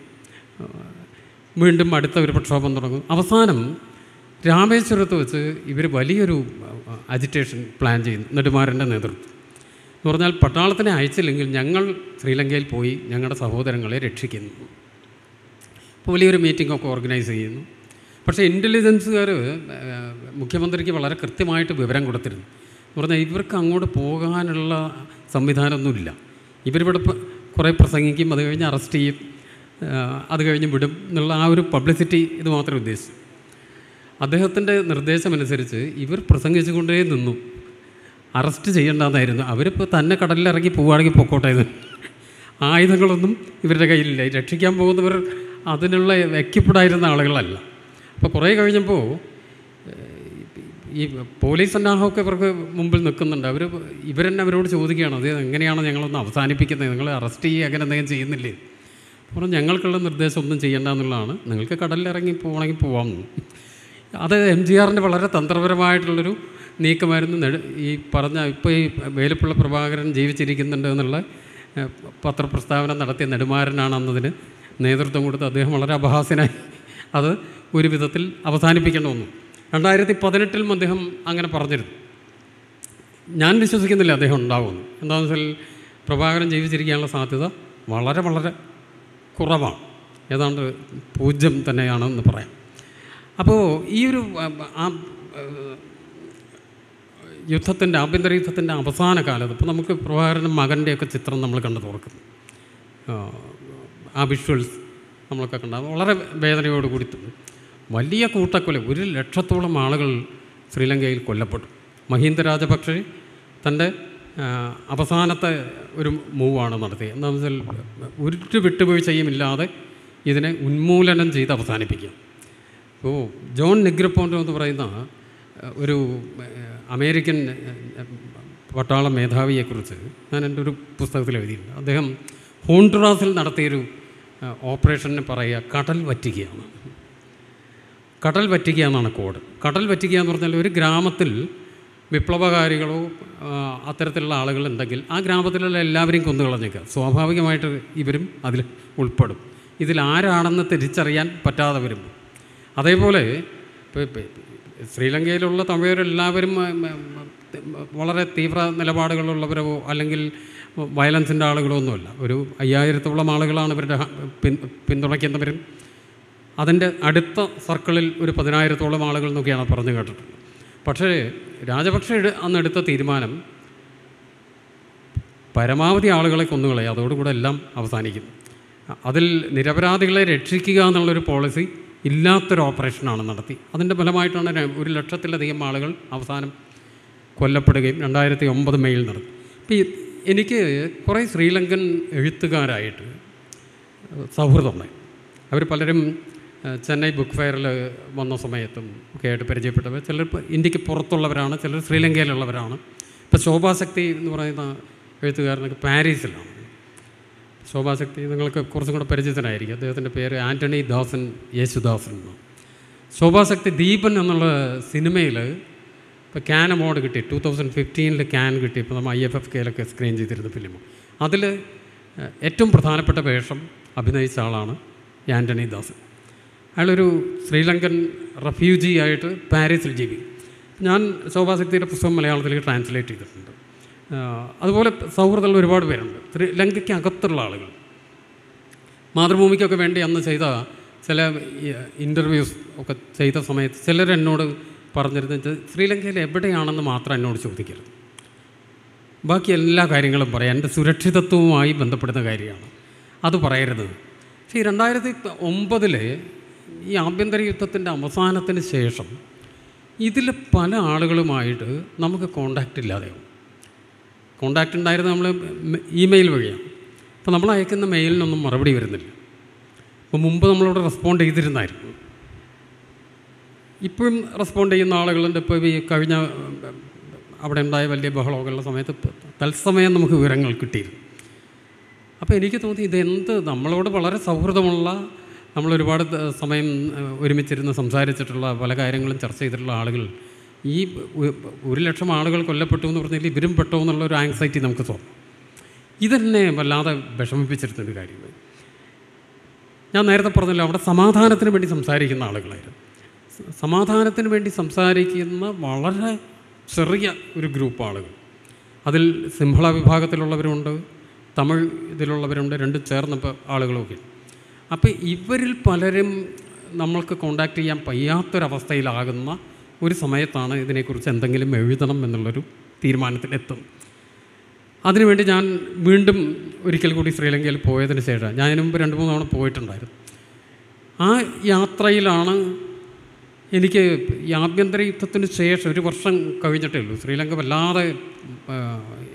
വീണ്ടും അടുത്ത ഒരു പ്രക്ഷോഭം തുടങ്ങും അവസാനം രാമേശ്വരത്ത് വെച്ച് ഇവർ വലിയൊരു അജിറ്റേഷൻ പ്ലാൻ ചെയ്യുന്നു നെടുമാരന്റെ നേതൃത്വം എന്ന് പറഞ്ഞാൽ പട്ടാളത്തിനെ അയച്ചില്ലെങ്കിൽ ഞങ്ങൾ ശ്രീലങ്കയിൽ പോയി ഞങ്ങളുടെ സഹോദരങ്ങളെ രക്ഷിക്കുന്നു. അപ്പോൾ വലിയൊരു മീറ്റിംഗ് ഒക്കെ ഓർഗനൈസ് ചെയ്യുന്നു. പക്ഷേ ഇന്റലിജൻസുകാർ മുഖ്യമന്ത്രിക്ക് വളരെ കൃത്യമായിട്ട് വിവരം കൊടുത്തിരുന്നു. എന്ന് പറഞ്ഞാൽ ഇവർക്ക് അങ്ങോട്ട് പോകാനുള്ള സംവിധാനമൊന്നുമില്ല. ഇവരിവിടെ കുറേ പ്രസംഗിക്കും അത് കഴിഞ്ഞ് അറസ്റ്റ് ചെയ്യും അത് കഴിഞ്ഞ് വിടും എന്നുള്ള ആ ഒരു പബ്ലിസിറ്റി ഇത് മാത്രം ഉദ്ദേശിച്ചു. അദ്ദേഹത്തിന്റെ നിർദ്ദേശമനുസരിച്ച് ഇവർ പ്രസംഗിച്ചുകൊണ്ടേ നിന്നു. അറസ്റ്റ് ചെയ്യേണ്ടതായിരുന്നു. അവരിപ്പോൾ തന്നെ കടലിലിറങ്ങി പോവുകയാണെങ്കിൽ പൊക്കോട്ടെ എന്ന്. ആയുധങ്ങളൊന്നും ഇവരുടെ കയ്യിലില്ല. രക്ഷിക്കാൻ പോകുന്നവർ അതിനുള്ള എക്യുപ്ഡായിരുന്ന ആളുകളല്ല. അപ്പോൾ കുറേ കഴിഞ്ഞപ്പോൾ ഈ പോലീസ് സന്നാഹമൊക്കെ ഇവർക്ക് മുമ്പിൽ നിൽക്കുന്നുണ്ട്. അവർ ഇവരെന്നെ അവരോട് ചോദിക്കുകയാണ് അത് എങ്ങനെയാണ് ഞങ്ങളൊന്ന് അവസാനിപ്പിക്കുന്നത്? നിങ്ങൾ അറസ്റ്റ് ചെയ്യുക അങ്ങനെ എന്തെങ്കിലും ചെയ്യുന്നില്ലേ? അപ്പോൾ ഞങ്ങൾക്കുള്ള നിർദ്ദേശം ഒന്നും ചെയ്യേണ്ട എന്നുള്ളതാണ്. നിങ്ങൾക്ക് കടലിലിറങ്ങി പോകണമെങ്കിൽ പോവാം. അത് എം ജി ആറിന്റെ വളരെ തന്ത്രപരമായിട്ടുള്ളൊരു നീക്കമായിരുന്നു. ഈ പറഞ്ഞ ഇപ്പോൾ ഈ വേലുപ്പിള്ള പ്രഭാകരൻ ജീവിച്ചിരിക്കുന്നുണ്ട് എന്നുള്ള പത്രപ്രസ്താവന നടത്തിയ നെടുമാരനാണ് അന്നതിന് നേതൃത്വം കൊടുത്ത് അദ്ദേഹം വളരെ അപഹാസ്യനായി അത് ഒരു വിധത്തിൽ അവസാനിപ്പിക്കേണ്ടി രണ്ടായിരത്തി പതിനെട്ടിലും അദ്ദേഹം അങ്ങനെ പറഞ്ഞിരുന്നു ഞാൻ വിശ്വസിക്കുന്നില്ല അദ്ദേഹം ഉണ്ടാവുമെന്ന് എന്താണെന്ന് വെച്ചാൽ പ്രഭാകരൻ ജീവിച്ചിരിക്കാനുള്ള സാധ്യത വളരെ വളരെ കുറവാണ് ഏതാണ്ട് പൂജ്യം തന്നെയാണെന്ന് പറയാം അപ്പോൾ ഈ ഒരു ആ, യുദ്ധത്തിന്റെ ആഭ്യന്തര യുദ്ധത്തിന്റെ അവസാന കാലത്ത് ഇപ്പോൾ നമുക്ക് പ്രഭാകരനും മകന്റെയൊക്കെ ചിത്രം നമ്മൾ കണ്ടു തുറക്കുന്നു ആ വിഷ്വൽസ് നമ്മളൊക്കെ കണ്ട വളരെ വേദനയോടുകൂടി കൂടി വലിയ കൂട്ടക്കൊല ഒരു ലക്ഷത്തോളം ആളുകൾ ശ്രീലങ്കയിൽ കൊല്ലപ്പെട്ടു. മഹീന്ദ രാജപക്ഷെ തന്റെ അവസാനത്തെ ഒരു മൂവാണ് നടത്തിയത്. എന്താണെന്ന് വെച്ചാൽ ഒരു വിട്ടുവീഴ്ചയും ഇല്ലാതെ ഇതിനെ ഉന്മൂലനം ചെയ്ത് അവസാനിപ്പിക്കുക. ഓ ജോൺ നെഗ്രപ്പോണ്ടോ എന്ന് പറയുന്ന ഒരു അമേരിക്കൻ പട്ടാള മേധാവിയെക്കുറിച്ച് ഞാൻ എന്റെ ഒരു പുസ്തകത്തിൽ എഴുതിയിട്ടുണ്ട്. അദ്ദേഹം ഹോണ്ടുറാസിൽ നടത്തിയൊരു ഓപ്പറേഷന് പറയുക കടൽ വറ്റിക്കുകയാണ് കടൽ വറ്റിക്കുക എന്നാണ് കോഡ് കടൽ വറ്റിക്കുക എന്ന് പറഞ്ഞാൽ ഒരു ഗ്രാമത്തിൽ വിപ്ലവകാരികളോ അത്തരത്തിലുള്ള ആളുകളുണ്ടെങ്കിൽ ആ ഗ്രാമത്തിലുള്ള എല്ലാവരെയും കൊന്നുകളഞ്ഞേക്കുക സ്വാഭാവികമായിട്ട് ഇവരും അതിൽ ഉൾപ്പെടും ഇതിൽ ആരാണെന്ന് തിരിച്ചറിയാൻ പറ്റാതെ വരും അതേപോലെ ശ്രീലങ്കയിലുള്ള തമിഴരെല്ലാവരും വളരെ തീവ്ര നിലപാടുകളുള്ളവരോ അല്ലെങ്കിൽ വയലൻസിന്റെ ആളുകളൊന്നുമില്ല. ഒരു അയ്യായിരത്തോളം ആളുകളാണ് ഇവരുടെ പിൻ പിന്തുണയ്ക്കുന്നവരും അതിന്റെ അടുത്ത സർക്കിളിൽ ഒരു പതിനായിരത്തോളം ആളുകൾ എന്നൊക്കെയാണ് പറഞ്ഞു കേട്ടിട്ടുള്ളത്. പക്ഷേ രാജപക്ഷ അന്നെടുത്ത തീരുമാനം പരമാവധി ആളുകളെ കൊന്നുകളയും. അതോടുകൂടെ എല്ലാം അവസാനിക്കും. അതിൽ നിരപരാധികളെ രക്ഷിക്കുക എന്നുള്ളൊരു പോളിസി ഇല്ലാത്തൊരു ഓപ്പറേഷനാണ് നടത്തി. അതിന്റെ ഫലമായിട്ടാണ് ഒരു ലക്ഷത്തിലധികം ആളുകൾ അവസാനം കൊല്ലപ്പെടുകയും രണ്ടായിരത്തി ഒമ്പത് മെയിൽ നടത്തി. അപ്പോൾ എനിക്ക് കുറേ ശ്രീലങ്കൻ എഴുത്തുകാരായിട്ട് സൗഹൃദമുണ്ടായി അവർ പലരും ചെന്നൈ ബുക്ക് ഫെയറിൽ വന്ന സമയത്തും ഒക്കെ ആയിട്ട് പരിചയപ്പെട്ടവർ. ചിലർ ഇന്ത്യയ്ക്ക് പുറത്തുള്ളവരാണ് ചിലർ ശ്രീലങ്കയിലുള്ളവരാണ്. ഇപ്പോൾ ശോഭാശക്തി എന്ന് പറയുന്ന എഴുത്തുകാരനൊക്കെ പാരീസിലാണ്. ശോഭാശക്തി നിങ്ങൾക്ക് കുറച്ചും കൂടെ പരിചിതനായിരിക്കും. അദ്ദേഹത്തിന്റെ പേര് ആന്റണി ദാസൻ യേശുദാസൻ എന്നാണ്. ശോഭാശക്തി ദീപൻ എന്നുള്ള സിനിമയിൽ ഇപ്പോൾ ക്യാൻ അവാർഡ് കിട്ടി. ടു തൗസൻഡ് ഫിഫ്റ്റീനിൽ ക്യാൻ കിട്ടി. ഇപ്പോൾ നമ്മൾ ഐ എഫ് എഫ് കെയിലൊക്കെ സ്ക്രീൻ ചെയ്തിരുന്ന ഫിലിം അതിൽ ഏറ്റവും പ്രധാനപ്പെട്ട വേഷം അഭിനയിച്ച ആളാണ് ആന്റണി ദാസ്. അയാളൊരു ശ്രീലങ്കൻ റെഫ്യൂജി ആയിട്ട് പാരീസിൽ ജീവി. ഞാൻ ശോഭാശക്തിയുടെ പുസ്തകം മലയാളത്തിലേക്ക് ട്രാൻസ്ലേറ്റ് ചെയ്തിട്ടുണ്ട്. അതുപോലെ സൗഹൃദങ്ങൾ ഒരുപാട് പേരുണ്ട്. ശ്രീലങ്കയ്ക്ക് അകത്തുള്ള ആളുകൾ. മാതൃഭൂമിക്കൊക്കെ വേണ്ടി അന്ന് ചെയ്ത ചില ഇന്റർവ്യൂസ് ഒക്കെ ചെയ്ത സമയത്ത് ചിലർ എന്നോട് പറഞ്ഞിരുന്നത് ശ്രീലങ്കയിൽ എവിടെയാണെന്ന് മാത്രം എന്നോട് ചോദിക്കരുത്. ബാക്കി എല്ലാ കാര്യങ്ങളും പറയാം. എന്റെ സുരക്ഷിതത്വവുമായി ബന്ധപ്പെടുന്ന കാര്യമാണ്. അത് പറയരുത്. പക്ഷേ ഈ രണ്ടായിരത്തി ഒമ്പതിൽ ഈ ആഭ്യന്തര യുദ്ധത്തിന്റെ അവസാനത്തിന് ശേഷം ഇതിൽ പല ആളുകളുമായിട്ട് നമുക്ക് കോണ്ടാക്റ്റ് ഇല്ലാതെയാവും കോണ്ടാക്റ്റ് ഉണ്ടായിരുന്നത് നമ്മൾ ഇമെയിൽ വഴിയാണ്. അപ്പോൾ നമ്മൾ അയക്കുന്ന മെയിലിനൊന്നും മറുപടി വരുന്നില്ല. അപ്പോൾ മുമ്പ് നമ്മളോട് റെസ്പോണ്ട് ചെയ്തിരുന്നായിരുന്നു. ഇപ്പോഴും റെസ്പോണ്ട് ചെയ്യുന്ന ആളുകളുണ്ട് ഇപ്പോൾ ഈ കഴിഞ്ഞ അവിടെ ഉണ്ടായ വലിയ ബഹളമൊക്കെയുള്ള സമയത്ത് തത്സമയം നമുക്ക് വിവരങ്ങൾ കിട്ടിയിരുന്നു. അപ്പോൾ എനിക്ക് തോന്നി ഇതെന്ത്? നമ്മളോട് വളരെ സൗഹൃദമുള്ള നമ്മൾ ഒരുപാട് സമയം ഒരുമിച്ചിരുന്ന് സംസാരിച്ചിട്ടുള്ള പല കാര്യങ്ങളും ചർച്ച ചെയ്തിട്ടുള്ള ആളുകൾ ഈ ഒരു ലക്ഷം ആളുകൾ കൊല്ലപ്പെട്ടു എന്ന് പറഞ്ഞാൽ ഇവരും പെട്ടോ എന്നുള്ള ഒരു ആങ്സൈറ്റി നമുക്ക് തോന്നും. ഇതെന്നെ വല്ലാതെ വിഷമിപ്പിച്ചിരുന്നൊരു കാര്യമാണ് ഞാൻ നേരത്തെ പറഞ്ഞല്ലോ അവിടെ സമാധാനത്തിന് വേണ്ടി സംസാരിക്കുന്ന ആളുകളായിരുന്നു. സമാധാനത്തിന് വേണ്ടി സംസാരിക്കുന്ന വളരെ ചെറിയ ഒരു ഗ്രൂപ്പ് ആളുകൾ അതിൽ സിംഹള വിഭാഗത്തിലുള്ളവരുണ്ട് തമിഴ് ഇതിലുള്ളവരുണ്ട് രണ്ട് ചേർന്ന ആളുകളൊക്കെ. അപ്പോൾ ഇവരിൽ പലരും നമ്മൾക്ക് കോണ്ടാക്ട് ചെയ്യാൻ വയ്യാത്തൊരവസ്ഥയിലാകുന്ന ഒരു സമയത്താണ് ഇതിനെക്കുറിച്ച് എന്തെങ്കിലും എഴുതണം എന്നുള്ളൊരു തീരുമാനത്തിലെത്തും അതിനുവേണ്ടി ഞാൻ വീണ്ടും ഒരിക്കൽ കൂടി ശ്രീലങ്കയിൽ പോയതിന് ശേഷം ഞാൻ മുമ്പ് രണ്ട് മൂന്ന് തവണ പോയിട്ടുണ്ടായിരുന്നു. ആ യാത്രയിലാണ് എനിക്ക് ഈ ആഭ്യന്തര യുദ്ധത്തിന് ശേഷം ഒരു വർഷം കഴിഞ്ഞിട്ടേ ഉള്ളൂ ശ്രീലങ്ക വല്ലാതെ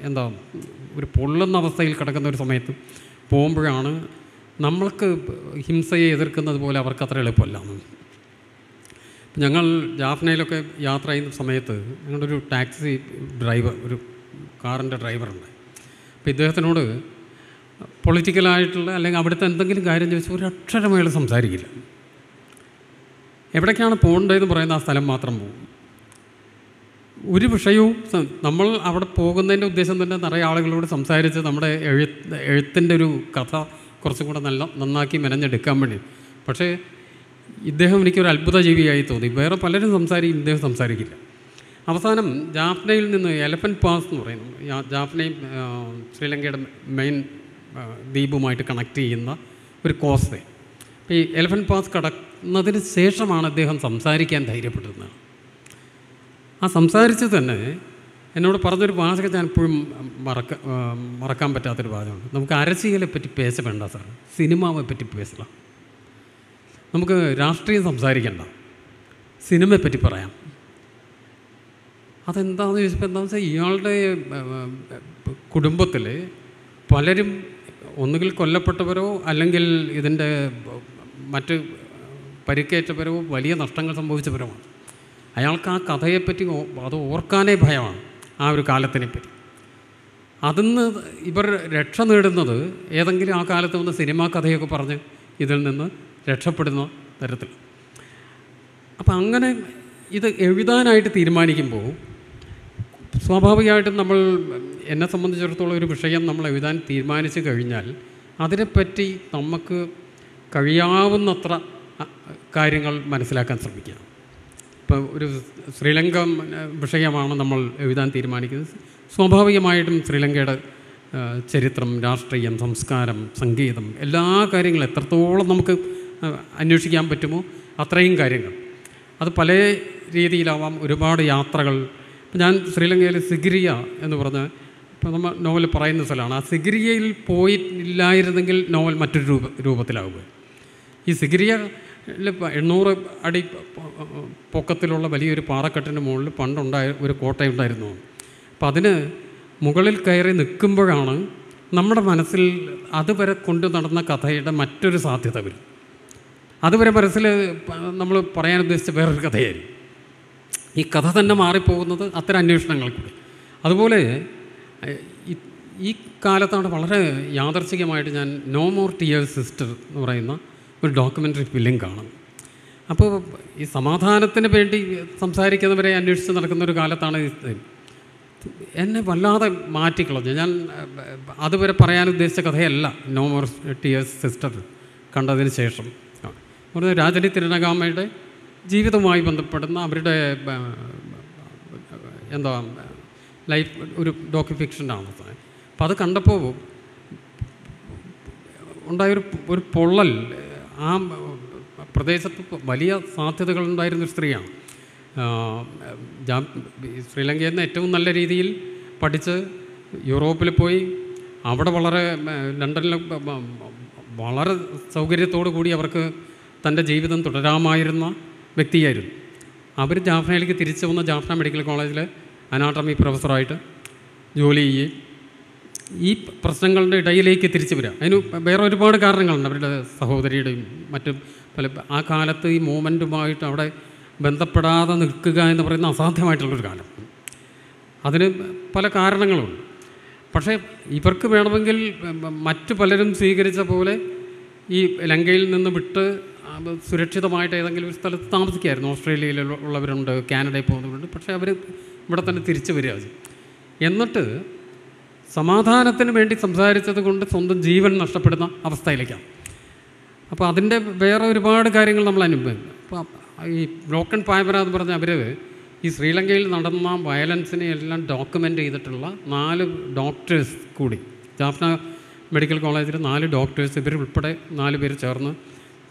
എന്താ ഒരു പൊള്ളുന്ന അവസ്ഥയിൽ കിടക്കുന്ന ഒരു സമയത്ത് പോകുമ്പോഴാണ് നമ്മൾക്ക് ഹിംസയെ എതിർക്കുന്നത് പോലെ അവർക്ക് അത്ര എളുപ്പമല്ല. ഞങ്ങൾ ജാഫ്നയിലൊക്കെ യാത്ര ചെയ്യുന്ന സമയത്ത് ഞങ്ങളുടെ ഒരു ടാക്സി ഡ്രൈവർ ഒരു കാറിന്റെ ഡ്രൈവറുണ്ട്. അപ്പോൾ ഇദ്ദേഹത്തിനോട് പൊളിറ്റിക്കലായിട്ടുള്ള അല്ലെങ്കിൽ അവിടുത്തെ എന്തെങ്കിലും കാര്യം ചോദിച്ചാൽ ഒരു അക്ഷരം സംസാരിക്കില്ല. എവിടേക്കാണ് പോകേണ്ടതെന്ന് പറയുന്ന ആ സ്ഥലം മാത്രം പോകും. ഒരു വിഷയവും നമ്മൾ അവിടെ പോകുന്നതിന്റെ ഉദ്ദേശം തന്നെ നിറയെ ആളുകളോട് സംസാരിച്ച് നമ്മുടെ എഴുത്ത് എഴുത്തിന്റെ ഒരു കഥ കുറച്ചും കൂടെ നല്ല നന്നാക്കി മെനഞ്ഞെടുക്കാൻ വേണ്ടി. പക്ഷേ ഇദ്ദേഹം എനിക്കൊരു അത്ഭുത ജീവിയായി തോന്നി. വേറെ പലരും സംസാരിക്കും ഇദ്ദേഹം സംസാരിക്കില്ല. അവസാനം ജാഫ്നയിൽ നിന്ന് എലഫന്റ് പാസ് എന്ന് പറയുന്നു. ജാഫ്നയും ശ്രീലങ്കയുടെ മെയിൻ ദ്വീപുമായിട്ട് കണക്ട് ചെയ്യുന്ന ഒരു കോസ്റ്റ് ഈ എലഫന്റ് പാസ് കടന്നതിന് ശേഷമാണ് അദ്ദേഹം സംസാരിക്കാൻ ധൈര്യപ്പെടുന്നത് ആ സംസാരിച്ച് തന്നെ എന്നോട് പറഞ്ഞൊരു വാചകം ഞാൻ എപ്പോഴും മറക്ക മറക്കാൻ പറ്റാത്തൊരു വാചകമുണ്ട്. നമുക്ക് അരച്ചിയലെ പറ്റി പേശ വേണ്ട സാർ സിനിമാവെ പറ്റി പേശലാം. നമുക്ക് രാഷ്ട്രീയം സംസാരിക്കണ്ട. സിനിമയെ പറ്റി പറയാം. അതെന്താണെന്ന് ചോദിച്ചപ്പോൾ എന്താണെന്ന് വെച്ചാൽ ഇയാളുടെ കുടുംബത്തിൽ പലരും ഒന്നുകിൽ കൊല്ലപ്പെട്ടവരോ അല്ലെങ്കിൽ ഇതിന്റെ മറ്റ് പരിക്കേറ്റപരവും വലിയ നഷ്ടങ്ങൾ സംഭവിച്ചവരുമാണ് അയാൾക്ക് ആ കഥയെപ്പറ്റി അത് ഓർക്കാനേ ഭയമാണ് ആ ഒരു കാലത്തിനെപ്പറ്റി. അതിന്ന് ഇവർ രക്ഷ നേടുന്നത് ഏതെങ്കിലും ആ കാലത്ത് വന്ന സിനിമാ കഥയൊക്കെ പറഞ്ഞ് ഇതിൽ നിന്ന് രക്ഷപ്പെടുന്ന തരത്തിൽ. അപ്പം അങ്ങനെ ഇത് എഴുതാനായിട്ട് തീരുമാനിക്കുമ്പോൾ സ്വാഭാവികമായിട്ടും നമ്മൾ എന്നെ സംബന്ധിച്ചിടത്തോളം ഒരു വിഷയം നമ്മൾ എഴുതാൻ തീരുമാനിച്ചു കഴിഞ്ഞാൽ അതിനെപ്പറ്റി നമുക്ക് കഴിയാവുന്നത്ര കാര്യങ്ങൾ മനസ്സിലാക്കാൻ ശ്രമിക്കുക ഇപ്പോൾ ഒരു ശ്രീലങ്ക വിഷയമാണ് നമ്മൾ എഴുതാൻ തീരുമാനിക്കുന്നത്. സ്വാഭാവികമായിട്ടും ശ്രീലങ്കയുടെ ചരിത്രം രാഷ്ട്രീയം സംസ്കാരം സംഗീതം എല്ലാ കാര്യങ്ങളും എത്രത്തോളം നമുക്ക് അന്വേഷിക്കാൻ പറ്റുമോ അത്രയും കാര്യങ്ങൾ. അത് പല രീതിയിലാവാം ഒരുപാട് യാത്രകൾ. ഞാൻ ശ്രീലങ്കയിലെ സിഗിരിയ എന്ന് പറഞ്ഞ ഇപ്പോൾ നമ്മൾ നോവൽ പറയുന്ന സ്ഥലമാണ്. ആ സിഗിരിയയിൽ പോയില്ലായിരുന്നെങ്കിൽ നോവൽ മറ്റൊരു രൂപ രൂപത്തിലാവുക ഈ സിഗിരിയയിൽ പ- എണ്ണൂറ് അടി പൊക്കത്തിലുള്ള വലിയൊരു പാറക്കെട്ടിന് മുകളിൽ പണ്ടുണ്ടായ ഒരു കോട്ടയുണ്ടായിരുന്നു. അപ്പം അതിന് മുകളിൽ കയറി നിൽക്കുമ്പോഴാണ് നമ്മുടെ മനസ്സിൽ അതുവരെ കൊണ്ടു നടന്ന കഥയുടെ മറ്റൊരു സാധ്യത വരും. അതുവരെ മനസ്സിൽ നമ്മൾ പറയാൻ ഉദ്ദേശിച്ച വേറൊരു കഥയായിരിക്കും. ഈ കഥ തന്നെ മാറിപ്പോകുന്നത് അത്തരം അന്വേഷണങ്ങൾ കൂടി. അതുപോലെ ഈ കാലത്താണ് വളരെ യാദർച്ഛികമായിട്ട് ഞാൻ നോ മോർ ടിയേഴ്സ് സിസ്റ്റർ എന്ന് പറയുന്ന ഒരു ഡോക്യുമെന്ററി ഫിലിം കാണും. അപ്പോൾ ഈ സമാധാനത്തിന് വേണ്ടി സംസാരിക്കുന്നവരെ അന്വേഷിച്ച് നടക്കുന്ന ഒരു കാലത്താണ് എന്നെ വല്ലാതെ മാറ്റിക്കളഞ്ഞു. ഞാൻ അതുവരെ പറയാൻ ഉദ്ദേശിച്ച കഥയല്ല. നോ മോർ ടിയേഴ്സ് സിസ്റ്റർ കണ്ടതിന് ശേഷം. പറഞ്ഞ രാജനി തിരുനഗാമയുടെ ജീവിതവുമായി ബന്ധപ്പെടുന്ന അവരുടെ എന്താ ലൈഫ് ഒരു ഡോക്യു ഫിക്ഷനാണ് അപ്പം അത് കണ്ടപ്പോൾ ഉണ്ടായൊരു ഒരു പൊള്ളൽ ആ പ്രദേശത്ത് വലിയ ഒരു സ്ത്രീയാണ്. ജാ- ശ്രീലങ്കയിൽ നിന്ന് ഏറ്റവും നല്ല രീതിയിൽ പഠിച്ച് യൂറോപ്പിൽ പോയി അവിടെ വളരെ ലണ്ടനിൽ വളരെ സൗകര്യത്തോടു കൂടി അവർക്ക് തന്റെ ജീവിതം തുടരാമായിരുന്ന വ്യക്തിയായിരുന്നു. അവർ ജാഫ്നയിലേക്ക് തിരിച്ചു വന്ന ജാഫ്ന മെഡിക്കൽ കോളേജിൽ അനാട്ടമി പ്രൊഫസറായിട്ട് ജോലി ചെയ്യുകയും ഈ പ്രശ്നങ്ങളുടെ ഇടയിലേക്ക് തിരിച്ചു വരിക. അതിന് വേറെ ഒരുപാട് കാരണങ്ങളുണ്ട്. അവരുടെ സഹോദരിയുടെയും മറ്റും പല ആ കാലത്ത് ഈ മൂവ്മെന്റുമായിട്ട് അവിടെ ബന്ധപ്പെടാതെ നിൽക്കുക എന്ന് പറയുന്ന അസാധ്യമായിട്ടുള്ളൊരു കാലം. അതിന് പല കാരണങ്ങളുണ്ട്. പക്ഷേ ഇവർക്ക് വേണമെങ്കിൽ മറ്റു പലരും സ്വീകരിച്ച പോലെ ഈ ലങ്കയിൽ നിന്ന് വിട്ട് സുരക്ഷിതമായിട്ട് ഏതെങ്കിലും ഒരു സ്ഥലത്ത് താമസിക്കായിരുന്നു. ഓസ്ട്രേലിയയിൽ ഉള്ളവരുണ്ട് കാനഡയിൽ പോകുന്നവരുണ്ട്. പക്ഷേ അവർ ഇവിടെ തന്നെ തിരിച്ചു വരിക എന്നിട്ട് സമാധാനത്തിന് വേണ്ടി സംസാരിച്ചത് കൊണ്ട് സ്വന്തം ജീവൻ നഷ്ടപ്പെടുന്ന അവസ്ഥയിലേക്കാണ്. അപ്പോൾ അതിന്റെ വേറെ ഒരുപാട് കാര്യങ്ങൾ നമ്മൾ അനുഭവിക്കുന്നു. അപ്പോൾ ഈ ബ്രോക്കൺ പായ്പര എന്ന് പറഞ്ഞ അവർ ഈ ശ്രീലങ്കയിൽ നടന്ന വയലൻസിനെ എല്ലാം ഡോക്യുമെന്റ് ചെയ്തിട്ടുള്ള നാല് ഡോക്ടേഴ്സ് കൂടി. ജാഫ്ന മെഡിക്കൽ കോളേജിൽ നാല് ഡോക്ടേഴ്സ് ഇവർ ഉൾപ്പെടെ നാല് പേര് ചേർന്ന്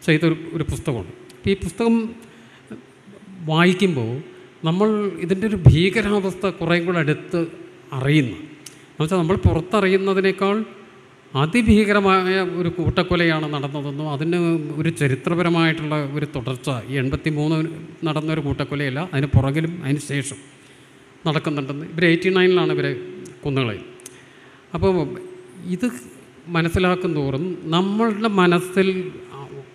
ചെയ്തൊരു ഒരു പുസ്തകമുണ്ട് അപ്പോൾ ഈ പുസ്തകം വായിക്കുമ്പോൾ നമ്മൾ ഇതിന്റെ ഒരു ഭീകരാവസ്ഥ കുറേ കൂടെ അടുത്ത് അറിയുന്നു. എന്നുവെച്ചാൽ നമ്മൾ പുറത്തറിയുന്നതിനേക്കാൾ അതിഭീകരമായ ഒരു കൂട്ടക്കൊലയാണ് നടന്നതെന്നും അതിന് ഒരു ചരിത്രപരമായിട്ടുള്ള ഒരു തുടർച്ച ഈ എൺപത്തി മൂന്ന് നടന്ന ഒരു കൂട്ടക്കൊലയല്ല അതിന് പുറകിലും അതിന് ശേഷം നടക്കുന്നുണ്ടെന്ന് ഇവർ എയ്റ്റി നയനിലാണ് ഇവരെ കുന്നുകളയും അപ്പോൾ ഇത് മനസ്സിലാക്കും തോറും നമ്മളുടെ മനസ്സിൽ